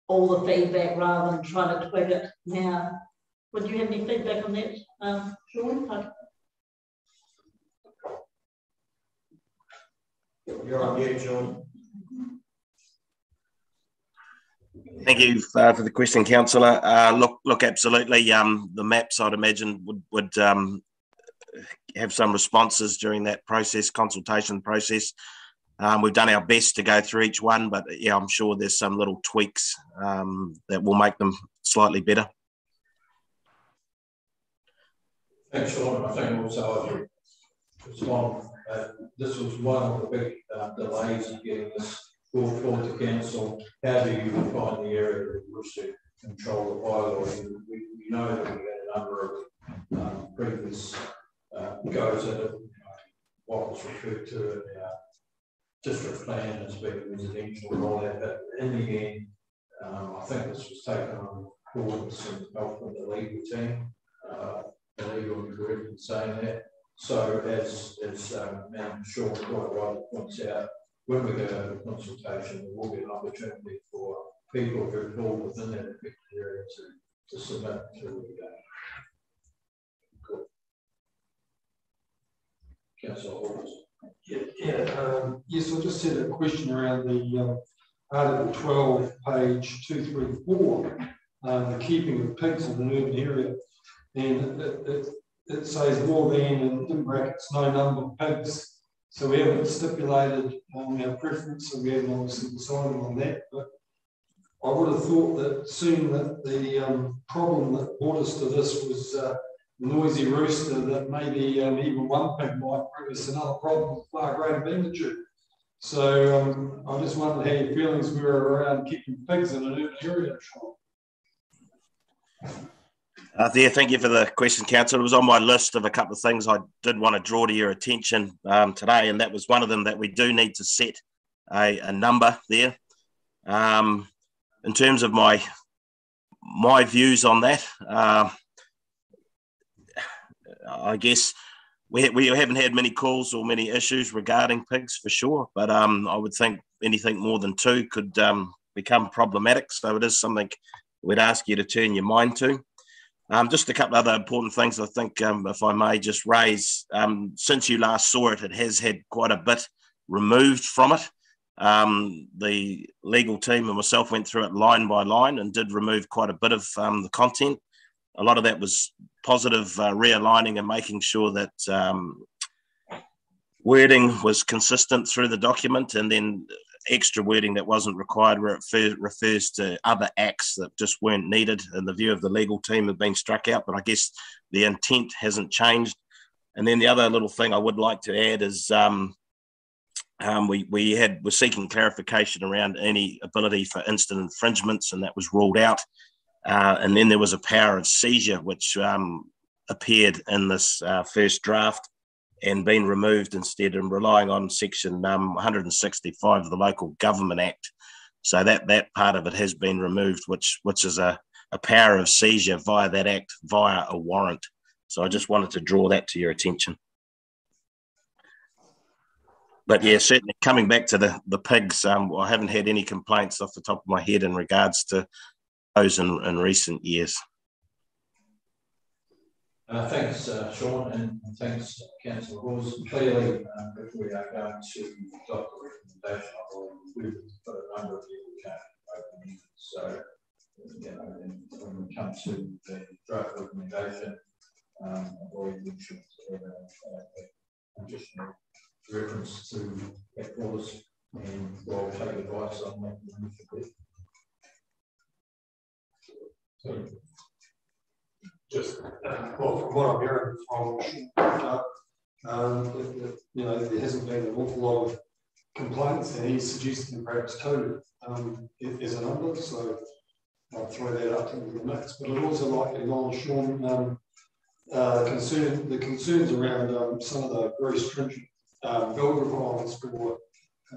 [SPEAKER 16] all the feedback rather than trying to twig it now. Would you have any feedback on that, um, Sean?
[SPEAKER 1] You're on mute, Sean.
[SPEAKER 4] Thank you uh, for the question, Councillor. Uh, look, look, absolutely. Um, the maps, I'd imagine, would would um, have some responses during that process, consultation process. Um, we've done our best to go through each one, but yeah, I'm sure there's some little tweaks um, that will make them slightly better.
[SPEAKER 8] Thanks, Sean. I think also uh, this was one of the big uh, delays in getting this brought forward to council. How do you define the area that you wish to control the bylaw? We, we know that we had a number of um, previous uh, goes at it, what was referred to in our district plan as being residential and all that, but in the end, um, I think this was taken on board with some help from the legal team. Uh, believe you're correct in saying that. So as, as um, Madam Shaw quite rightly points out, when we go to consultation, there will be an opportunity for people who fall within that affected area to, to submit to the uh, Councillor
[SPEAKER 10] Yeah, yeah um, yes, I just had a question around the um, Article 12, page 234, um, the keeping of pigs in an urban area. and it, it, it says more than in brackets no number of pigs. So we haven't stipulated um, our preference, so we haven't obviously decided on that. But I would have thought that seeing that the um, problem that brought us to this was uh, noisy rooster, that maybe um, even one pig might bring us another problem of far greater magnitude. So um, I just wondered how your feelings were around keeping pigs in an urban area.
[SPEAKER 4] Uh, there, thank you for the question, Council. It was on my list of a couple of things I did want to draw to your attention um, today, and that was one of them that we do need to set a, a number there. Um, in terms of my my views on that, uh, I guess we, we haven't had many calls or many issues regarding pigs for sure, but um, I would think anything more than two could um, become problematic. So it is something we'd ask you to turn your mind to. Um, just a couple other important things I think, um, if I may just raise. Um, since you last saw it, it has had quite a bit removed from it. Um, the legal team and myself went through it line by line and did remove quite a bit of um, the content. A lot of that was positive uh, realigning and making sure that um, wording was consistent through the document and then extra wording that wasn't required where it refers to other acts that just weren't needed in the view of the legal team have been struck out but i guess the intent hasn't changed. And then the other little thing i would like to add is um, um, we, we had were seeking clarification around any ability for instant infringements and that was ruled out. Uh, and then there was a power of seizure which um, appeared in this uh, first draft and been removed instead and relying on section um, 165 of the local government act. So that that part of it has been removed which which is a, a power of seizure via that act via a warrant. So i just wanted to draw that to your attention. But yeah certainly coming back to the the pigs um, i haven't had any complaints off the top of my head in regards to those in, in recent years
[SPEAKER 8] uh, thanks, uh, Sean, and, thanks, Councillor Hawes. Clearly, um, if we are going to adopt the recommendation, we've got a number of people can't open So, you know, when we come to the draft recommendation, um, I've already mentioned uh, additional reference to that clause, and we'll take advice on that. So,
[SPEAKER 10] just, uh, well, from what I'm hearing from, uh, um, you know, there hasn't been an awful lot of complaints, and he's suggesting perhaps two um, is a number, so I'll throw that up into the mix. But I'd also like to acknowledge Sean um, uh, concern, the concerns around um, some of the very stringent uh, build requirements for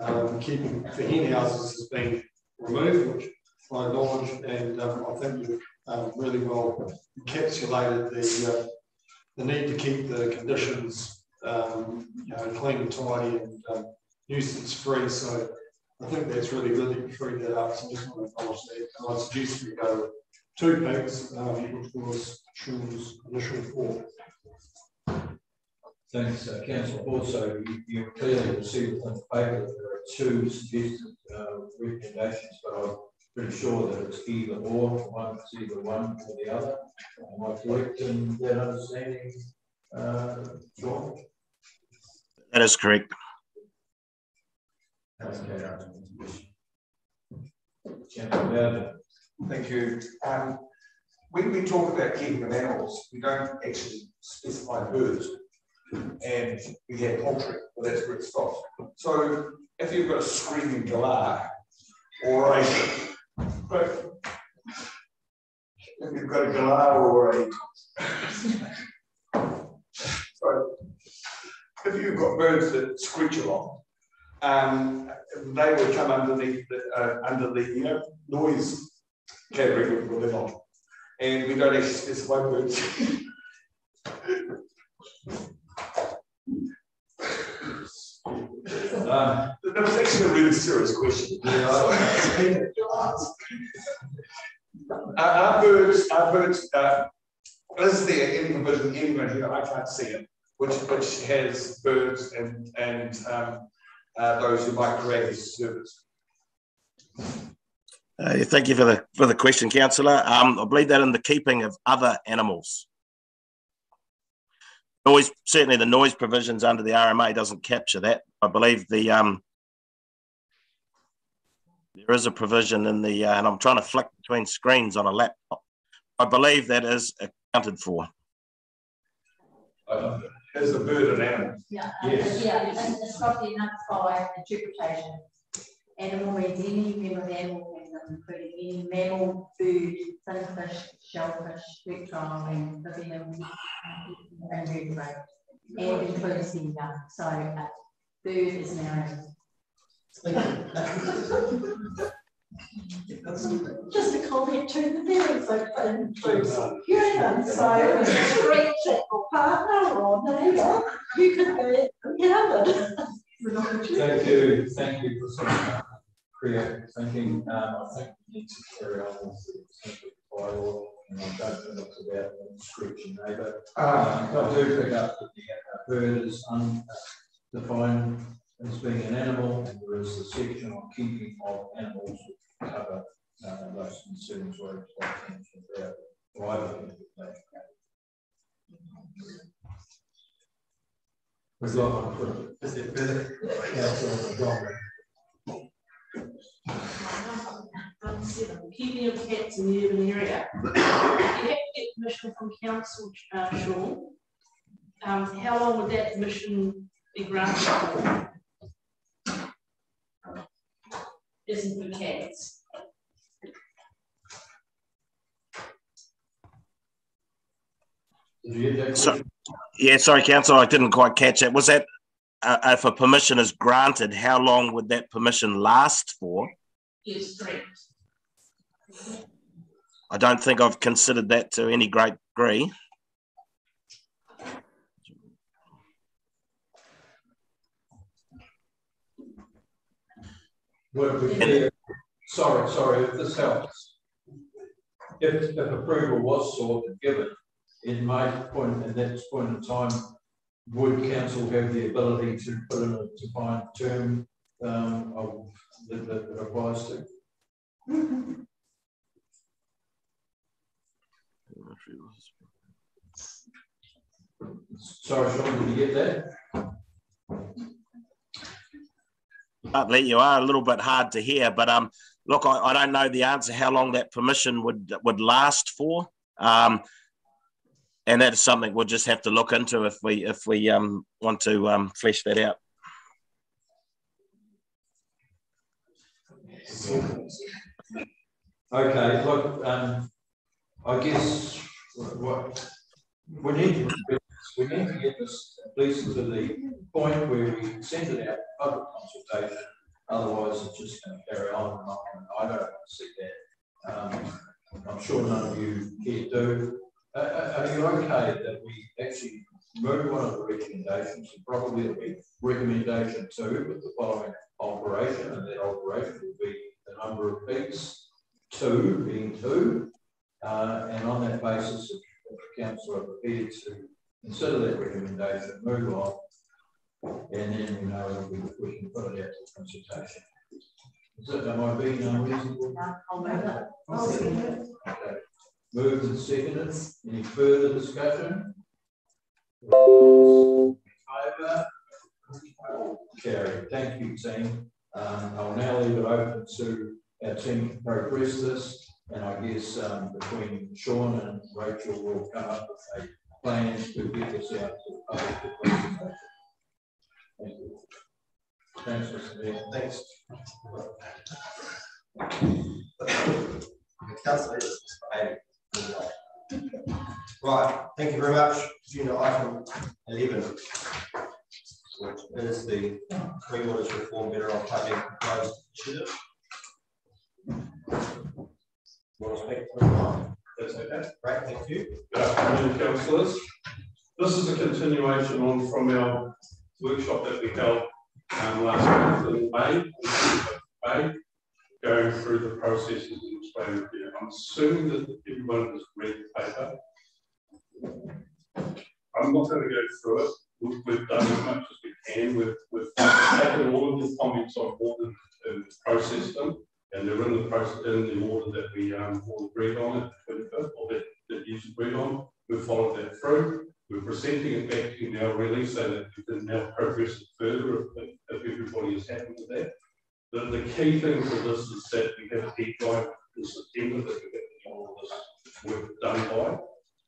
[SPEAKER 10] um, keeping for hen houses has been removed, which I acknowledge, and um, I think you've um, really well encapsulated the uh, the need to keep the conditions um, you know, clean and tidy and um, nuisance free. So I think that's really you freed that up. So I just want to acknowledge that. And I suggest we go two pigs, um, which was Sean's initial thought.
[SPEAKER 8] Thanks, uh, Councillor Also, you, you clearly received in the paper that there are two suggested uh, recommendations, but I pretty sure that it's either or, one it's either one or the other. Am I correct in that understanding, uh, John?
[SPEAKER 4] That is correct.
[SPEAKER 17] Thank you. Um, when we talk about keeping of animals, we don't actually specify birds. And we have poultry, well, that's where it stops. So if you've got a screaming galah or a but if you've got a galah or a if you've got birds that screech along, um, they will come underneath the, uh, under the you know, noise category we live on. And we don't actually specify birds. Uh, that was actually a really serious question. Yeah. our birds, our birds, uh, is there any provision anywhere here? I can't see it, which which has birds and and um, uh, those who might create this service.
[SPEAKER 4] Uh, thank you for the for the question, councillor. Um, I believe that in the keeping of other animals. Noise, certainly the noise provisions under the RMA doesn't capture that. I believe the, um, there is a provision in the, uh, and I'm trying to flick between screens on a laptop. I believe that is accounted for.
[SPEAKER 17] Uh, as a bird and animal.
[SPEAKER 11] Yeah,
[SPEAKER 17] Yes.
[SPEAKER 11] yeah, and it's got the number five interpretation. Animal means any member of animal kingdom, including any mammal, bird, finfish, shellfish, reptile, and amphibian, and vertebrate, and includes the. So, uh, bird is animal.
[SPEAKER 16] Just a comment to the very so includes humans, so street or partner or neighbour, you could be counted.
[SPEAKER 8] Thank you, thank you for some uh, creative thinking. Um, I think we need to carry on with the bylaw, and I don't think it's about the description neighbour. Um, I do pick up that the uh, bird is undefined as being an animal, and there is a section on keeping of animals which cover uh, those concerns where it's like about private. We've got one for
[SPEAKER 1] Is it further?
[SPEAKER 8] Councillor John.
[SPEAKER 13] Number seven, keeping your cats in the urban area. You have to get permission from council, uh, Sean. Um, how long would that permission be granted for? Isn't for cats?
[SPEAKER 4] So, yeah, sorry, council, I didn't quite catch that. Was that uh, if a permission is granted, how long would that permission last for?
[SPEAKER 13] Yes, correct.
[SPEAKER 4] I don't think I've considered that to any great degree.
[SPEAKER 8] Would sorry, sorry, if this helps. If, if approval was sought and given, in my point, at that point in time, would council have the ability to put in a defined term um, of, that, that it applies to? Sorry, Sean, did you get that?
[SPEAKER 4] Partly, you are a little bit hard to hear, but um, look, I, I don't know the answer how long that permission would would last for. Um, and that is something we'll just have to look into if we if we um, want to um, flesh that out.
[SPEAKER 8] Okay, look, um, I guess what we need to we need to get this at least to the point where we send it out for public consultation. Otherwise, it's just going to carry on and I don't want to see that. Um, I'm sure none of you here do. Uh, uh, are you okay that we actually move one of the recommendations and probably it'll be recommendation two with the following operation, and that operation will be the number of pigs, two being two, uh, and on that basis, if, if the council are prepared to consider that recommendation, move on, and then we know we, we can put it out to consultation. Is it, am I being unreasonable?
[SPEAKER 11] I'll move it.
[SPEAKER 8] Okay. Moved and seconded. Any further discussion? Carried. Thank you, team. Um, I'll now leave it open to our team to progress this. And I guess um, between Sean and Rachel, we'll come up with a plan to get this out to the public. Thank you. Thanks, Mr.
[SPEAKER 1] Right, thank you very much. Agenda item eleven, which is the Clean Waters Reform Better Off Public Proposed Initiative. Want to speak to the That's okay. Great, thank you.
[SPEAKER 18] Good afternoon, councillors. This is a continuation on from our workshop that we held um, last month in May, May, going through the processes and explaining it. I'm assuming that everyone has read the paper. I'm not going to go through it. We've, we've done as much as we can. We've, we've taken all of the comments on board and, processed them, and they're in the process in the order that we um, all agreed on at the 25th, or that, that you agreed on. We've followed that through. We're presenting it back to you now really so that you can now progress it further if, if everybody is happy with that. The, the key thing for this is that we have a deadline in September that we get all this work done by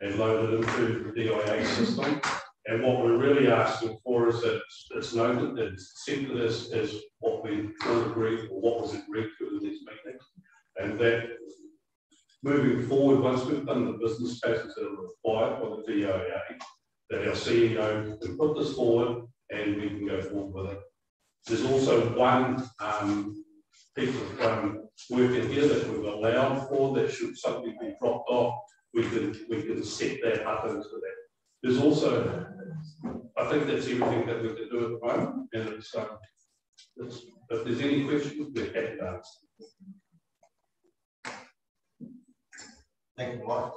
[SPEAKER 18] and loaded into the DIA system. And what we're really asking for is that it's noted that it's accepted as, as what we all agreed or what was agreed to in these meetings. And that moving forward, once we've done the business cases that are required by the DIA, that our CEO can put this forward and we can go forward with it. There's also one um, piece of um, work in here that we've allowed for that should something be dropped off, we can we can set that up into that. There's also, I think that's everything that we can do at the moment, and it's, um, it's if there's any questions, we're happy to answer.
[SPEAKER 1] Thank you, Mike.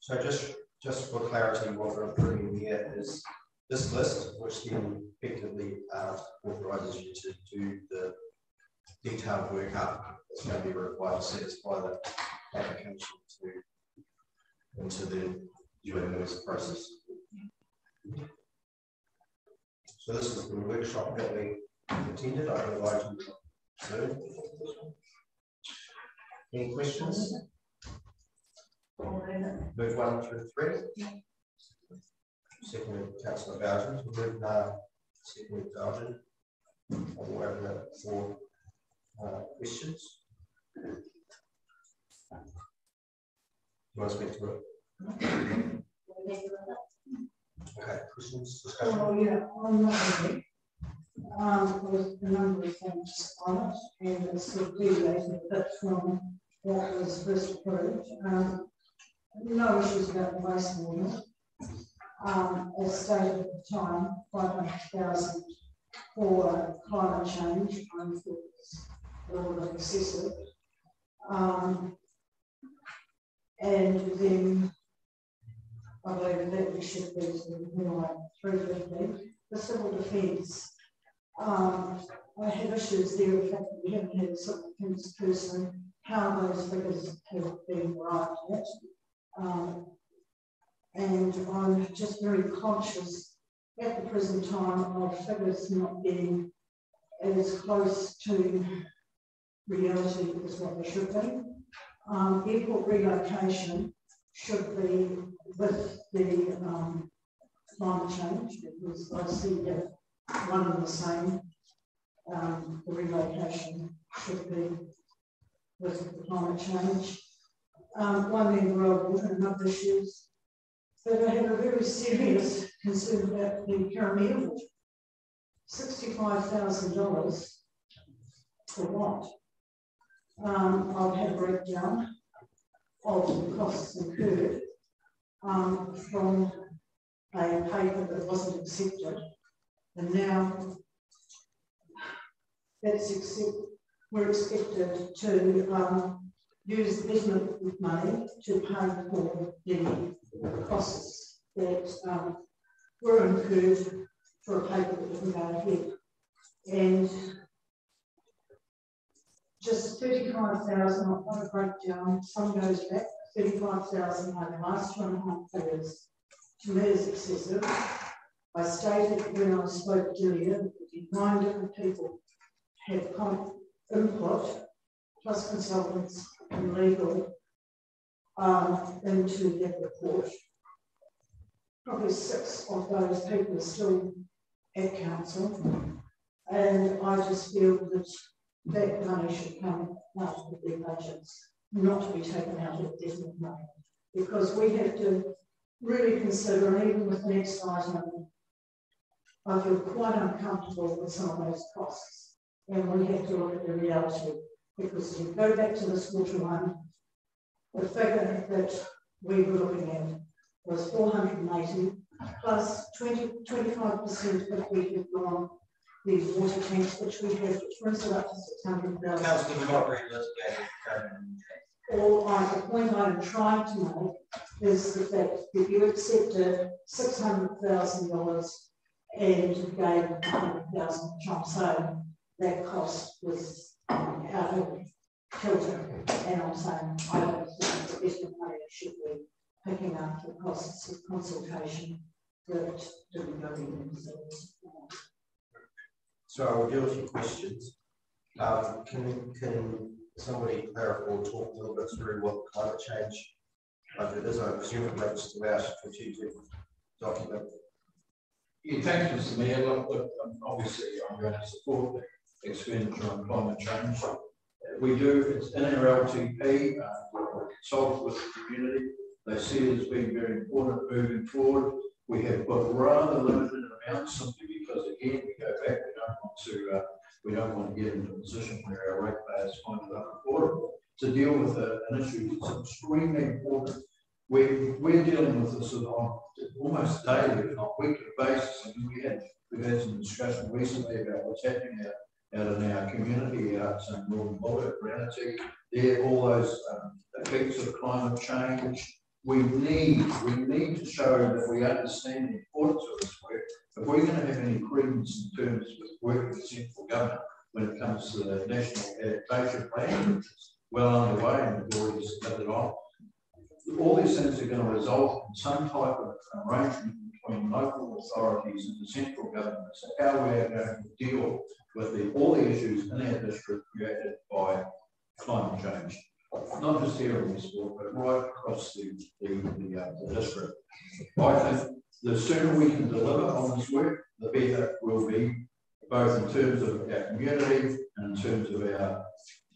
[SPEAKER 1] So just just for clarity, what we're putting here is this list, which then effectively uh, authorises you to do the detailed work up that's going to be required to satisfy the application to into the UMS process. So this is the workshop that we attended. I invite you soon. Any questions? Move one through three. Second, Councillor Bougen. Move uh, second, Bougen. I'll open it for uh, questions. You want to speak to it? Okay, questions, discussion?
[SPEAKER 3] Oh, yeah, not really. Um, there's a number of things on it, and it's sort of deviated a bit from what was first approved. Um, no issues about the wastewater. Um, as stated at the time, 500,000 for climate change, I thought was excessive. Um, and then I believe that we should be more like 350. The civil defence, um, I have issues there, the fact that we haven't had a civil defence person, how those figures have been arrived at. Um, and I'm just very conscious at the present time of figures not being as close to reality is what they should be. Um, airport relocation should be with the um, climate change because I see that one and the same. Um, the relocation should be with the climate change um, one member of and other issues. But I have a very serious concern about the Parramatta $65,000 for what? Um, I've had a breakdown of the costs incurred um, from a paper that wasn't accepted. And now that's accept, we're expected to um, use business money to pay for the costs that um, were incurred for a paper that didn't ahead. And just 35,000, I've got a breakdown, some goes back, 35,000 over the last two and a half years, to me is excessive. I stated when I spoke earlier that nine different people have input, plus consultants, and legal um, into that report. Probably six of those people are still at council, and I just feel that that money should come out of their budgets, not to be taken out of business money, because we have to really consider, and even with the next item, I feel quite uncomfortable with some of those costs, and we have to look at the reality. Because if you go back to this water one, the figure that we were looking at was 480 plus 20, 25% if we have gone the water tanks, which we have, it up to 600,000.
[SPEAKER 1] Councillor, read this
[SPEAKER 3] Or I, the point I'm trying to make is the fact that you accepted $600,000 and you gave 100,000 which I'm that cost was out of kilter. And I'm saying I don't think the best of should be picking up the costs of consultation that didn't go in.
[SPEAKER 1] So I will deal with your questions. Um, can, can somebody clarify or talk a little bit through what climate change budget is? I presume it relates to our strategic document.
[SPEAKER 8] Yeah, thanks, Mr. Mayor. Look, look, obviously, I'm going to support the expenditure on climate change. We do, it's in our LTP, uh, we consult with the community. They see it as being very important moving forward. We have got rather limited amounts simply because, again, don't want to, uh, we don't want to get into a position where our ratepayers find it unaffordable to deal with a, an issue that's extremely important. We're, we're dealing with this on almost daily, if not weekly basis. Mean, we had, we've had some discussion recently about what's happening out, out in our community, out in Northern Buller, Granity, there, all those um, effects of climate change, we need, we need to show that we understand the importance of this work. If we're going to have any credence in terms of working with the central government when it comes to the national adaptation plan, which is well underway and we've already submitted on, all these things are going to result in some type of arrangement between local authorities and the central government as to how we are going to deal with the, all the issues in our district created by climate change not just here in board, but right across the, the, the, uh, the district. I think the sooner we can deliver on this work, the better it will be, both in terms of our community and in terms of our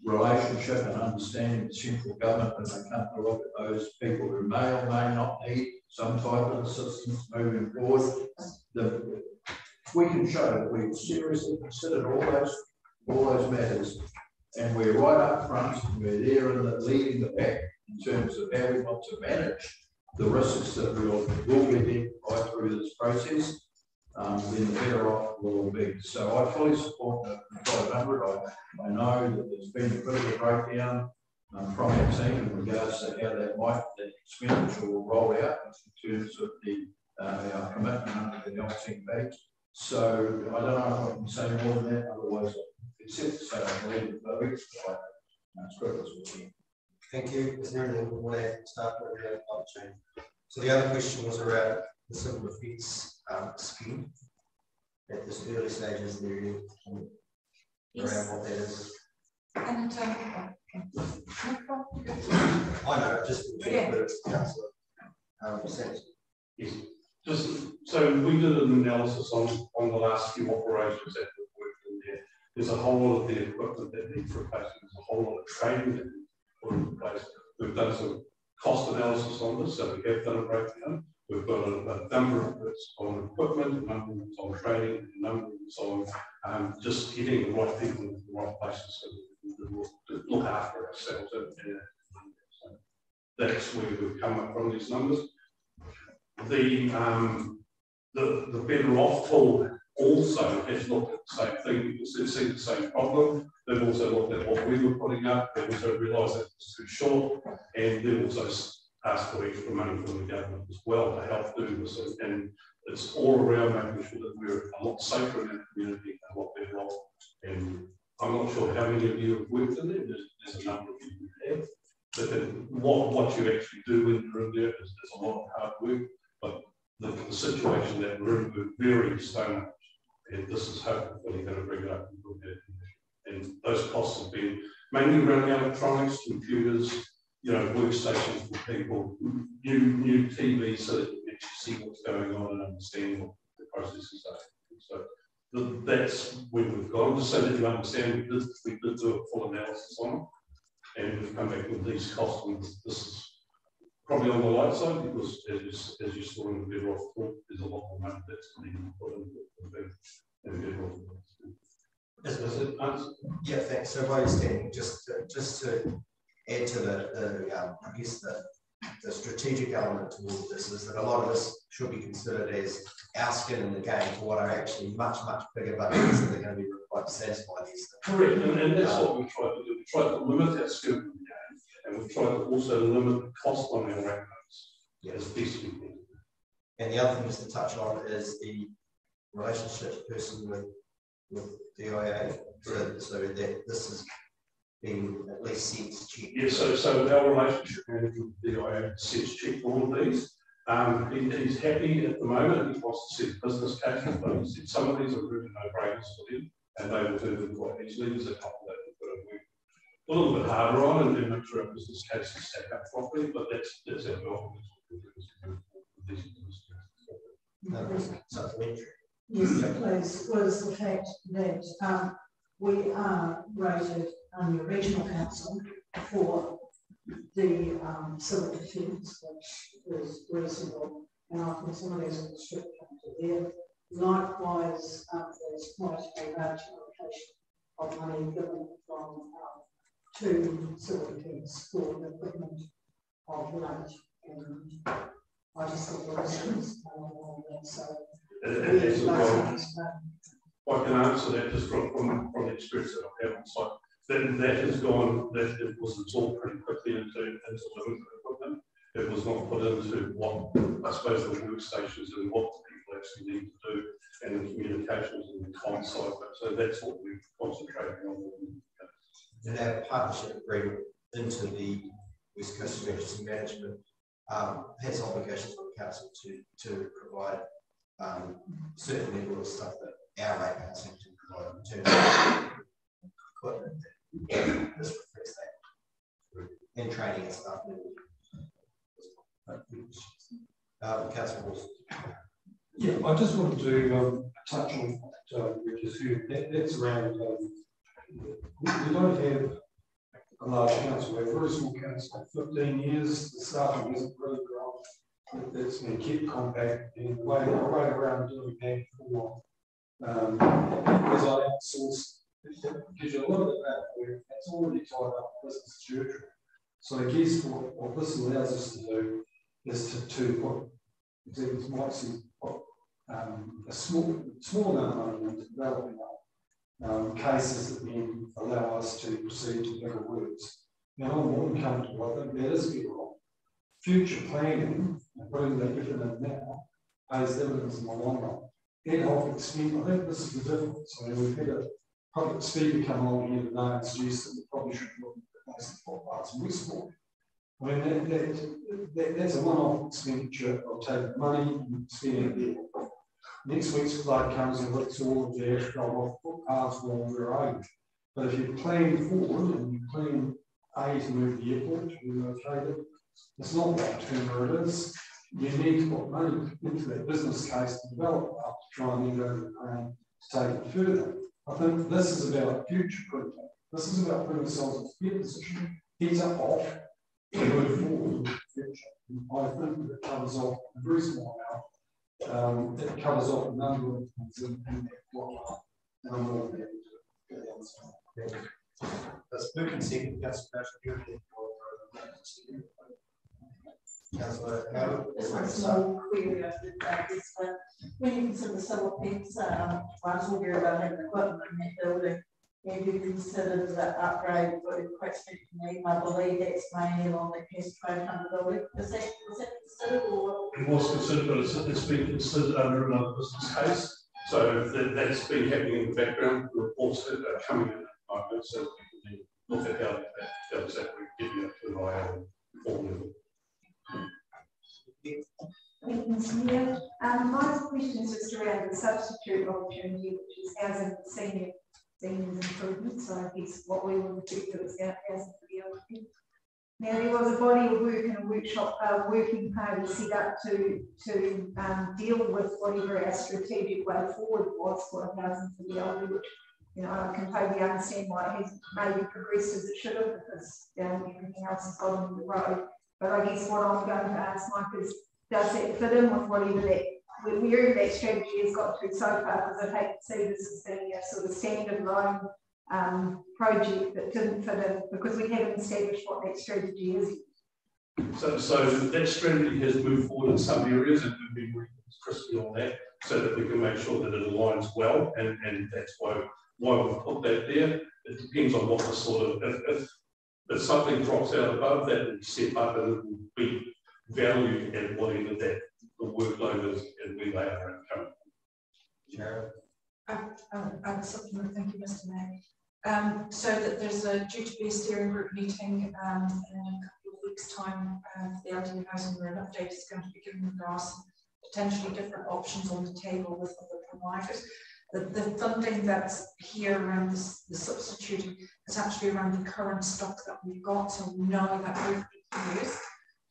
[SPEAKER 8] relationship and understanding the central government when they come to look at those people who may or may not need some type of assistance moving forward. The, we can show that we've seriously considered all those all those matters and we're right up front, we're there in the leading the pack in terms of how we want to manage the risks that we'll, will be identified through this process, um, then the better off we'll be. So I fully support the, the 500. I, I know that there's been a bit of a breakdown um, from our team in regards to how that might, that expenditure will roll out in terms of the uh, our commitment under the LTP. So I don't know if I can say more than that, otherwise except to say I believe that weeks ago,
[SPEAKER 1] Thank you. Is there anything we want to start with around climate change? So the other question was around the civil defence um, scheme. At this early stages, there is yes. around what that is. And um, I know, just yeah. councillor um,
[SPEAKER 18] Yes. Just so we did an analysis on on the last few operations that we've worked in there. there's a whole lot of the equipment that needs replacing. There's a whole lot of training that We've done some cost analysis on this, so we have done a breakdown. We've got a, a number of bits on equipment, a number of on training, a number of on um, just getting the right people in the right places so we can look after ourselves. And, so that's where we've come up from these numbers. The um, the, the better off tool also has looked at the same thing they've seen the same problem. They've also looked at what we were putting up. They've also realised that it was too short, and they've also asked for extra money from the government as well to help do this. And it's all around making sure that we're a lot safer in our community and a lot better off. And I'm not sure how many of you have worked in there. There's, there's a number of you who have. But what, what you actually do when you're in there is, is a lot of hard work. But the, the situation that we're in, we're very so much and this is hopefully going to bring it up And those costs have been mainly around electronics, computers, you know, workstations for people, new new TVs so that you can see what's going on and understand what the processes are. So that's where we've gone, just so that you understand we did, we did do a full analysis on it. And we've come back with these costs, and this is probably on the light side because as, as you saw in the off talk, there's a lot more money that's needed put into the individual.
[SPEAKER 1] Yes, it, yeah, thanks. So while you're standing, just to, just to add to the, the um, I guess the, the strategic element towards this is that a lot of this should be considered as our skin in the game for what are actually much, much bigger budgets that are going to be required to satisfy these things.
[SPEAKER 18] Correct, and, and that's um, what we tried to do. We tried to limit our scope in the game and we've tried to also limit the cost on our rate notes as best we can.
[SPEAKER 1] And the other thing just to touch on is the relationship person with with DIA. So, so that this has been at least sense checked?
[SPEAKER 18] Yeah, so, so our relationship manager with DIA sense check all of these. Um, he, he's happy at the moment. He wants to set business cases, but he said some of these are really no brainers for them and they will do them quite easily. There's a couple that we've got to work a little bit harder on and then make sure our business cases stack up properly, but that's, that's our goal.
[SPEAKER 1] Supplementary.
[SPEAKER 3] Please, was the fact that um, we are rated on the regional council for the um, civil defence, which is reasonable, and I think some of these are restricted there. Likewise, um, there's quite a large allocation of money given from um, to civil defence for the equipment of late, and I just thought there was um.
[SPEAKER 18] I can answer that just from, from, from the experience that I've had on site. That, that has gone, that it was absorbed pretty quickly into, into living equipment. It was not put into what, I suppose, the workstations and what the people actually need to do and the communications and the com side. So that's what we're concentrating on.
[SPEAKER 1] And our partnership agreement into the West Coast Emergency Management um, has obligations on the council to, to provide um, certain level of stuff that our rate seem to provide in terms of equipment. This reflects that. And training and stuff. Um,
[SPEAKER 10] Yeah, I just wanted to um, touch on what uh, Richard's view. That, that's around, um, we don't have a large council, we have a very small council, 15 years, the staffing isn't really grown. It's been kept compact and the way, the way around doing that for um, as I outsource, gives you a little bit of that work, that's already tied up business territory. So I guess what, what this allows us to do is to, to put executives might see um, a small, small amount of developing um, cases that then allow us to proceed to bigger works. Now, I'm more than comfortable, I think that is better off. Future planning and putting the effort in now pays dividends in the long run. Ad hoc expense, I think this is the difference. I mean, we've had a public speaker come along here today and suggest that we probably should look at replacing footpaths and Westport. I mean, that, that, that, that's a one-off expenditure of taking money and spending it there. Next week's flood comes and lifts all of the asphalt off footpaths along the road. But if you plan forward and you plan A to move the airport to relocate it, it's not that term it is. You need to put money into that business case to develop up to try and go to the plan to take it further. I think this is about future proofing. This is about putting ourselves in a fair position, heads up off, to move forward in the future. And I think that covers off a very small amount um, it covers off a number of things in, in that block. And I'm to go down
[SPEAKER 1] That's moved and second. Councillor
[SPEAKER 16] Just one small query I did this, when you consider of things, um, I about having equipment in that building. Have you considered the upgrade for me? I believe that's mainly on the pest program building. Is that, considered?
[SPEAKER 18] It was considered, but it's, been considered under another business case. So that, that's been happening in the background. Reports that are coming in at the so we can look at how that, does that give you to an IO
[SPEAKER 7] you, Mayor. Um, my question is just around the substitute opportunity, which is housing senior seniors improvement. So I guess what we would refer to as housing for the elderly. Now, there was a body of work and a workshop, uh, working party set up to, to um, deal with whatever our strategic way forward was for housing for the elderly, which, you know, I can totally understand why it hasn't maybe progressed as it should have because know, everything else has gone in the road. But I guess what I'm going to ask Mike is, does it fit in with whatever that where that strategy has got to so far? Because I hate to see this as being a sort of standalone um, project that didn't fit in because we haven't established what that strategy is.
[SPEAKER 18] So, so that strategy has moved forward in some areas and we've been working crispy on that so that we can make sure that it aligns well and, and that's why why we've put that there. It depends on what the sort of if, if, if something drops out above that, it's step up and it will be valued at whatever that the workload is and where they are currently.
[SPEAKER 1] Sharon?
[SPEAKER 9] Um, um, supplement, thank you, Mr. Mayor. Um, so that there's a due to be a steering group meeting um, in a couple of weeks' time uh, for the elderly housing where an update is going to be given with us, potentially different options on the table with other providers. The, the funding that's here around this, the substituting is actually around the current stock that we've got. So we know that we've years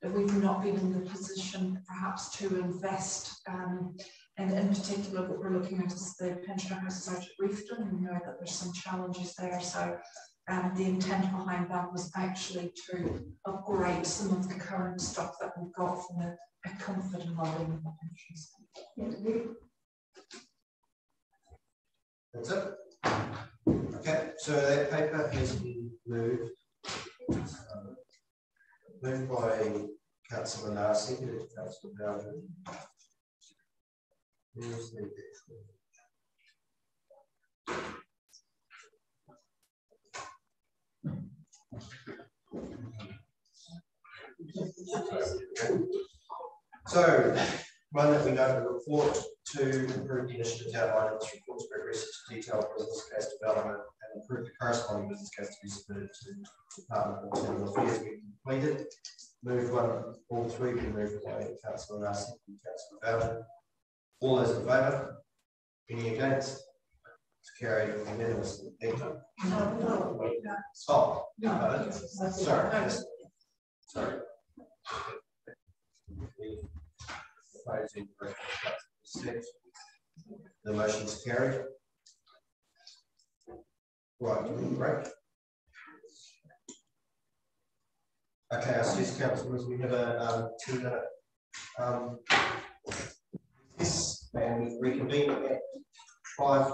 [SPEAKER 9] that we've not been in the position perhaps to invest um, and in particular, what we're looking at is the pension houses out at Reefton. We know that there's some challenges there. So um, the intent behind that was actually to upgrade some of the current stock that we've got from a, a comfort and well-being pensions.
[SPEAKER 1] That's it. Okay, so that paper has been moved. Um, moved by Councillor Nasi, Councillor Bougen. So, one that we know the report to improve the initiatives outlined in this report's progress to detailed business case development and improve the corresponding business case to be submitted to the Department of Internal Affairs. We completed. Moved one, all three been moved by Councillor Nasi and Councillor Bowden. All those in favour? Any against? It's carried unanimously. Thank you.
[SPEAKER 3] No, no,
[SPEAKER 1] Stop.
[SPEAKER 3] No.
[SPEAKER 1] Sorry. Sorry. The motion is carried. Right, break? Okay, our student councillors, we have a um, two minute um, this and we reconvene at five.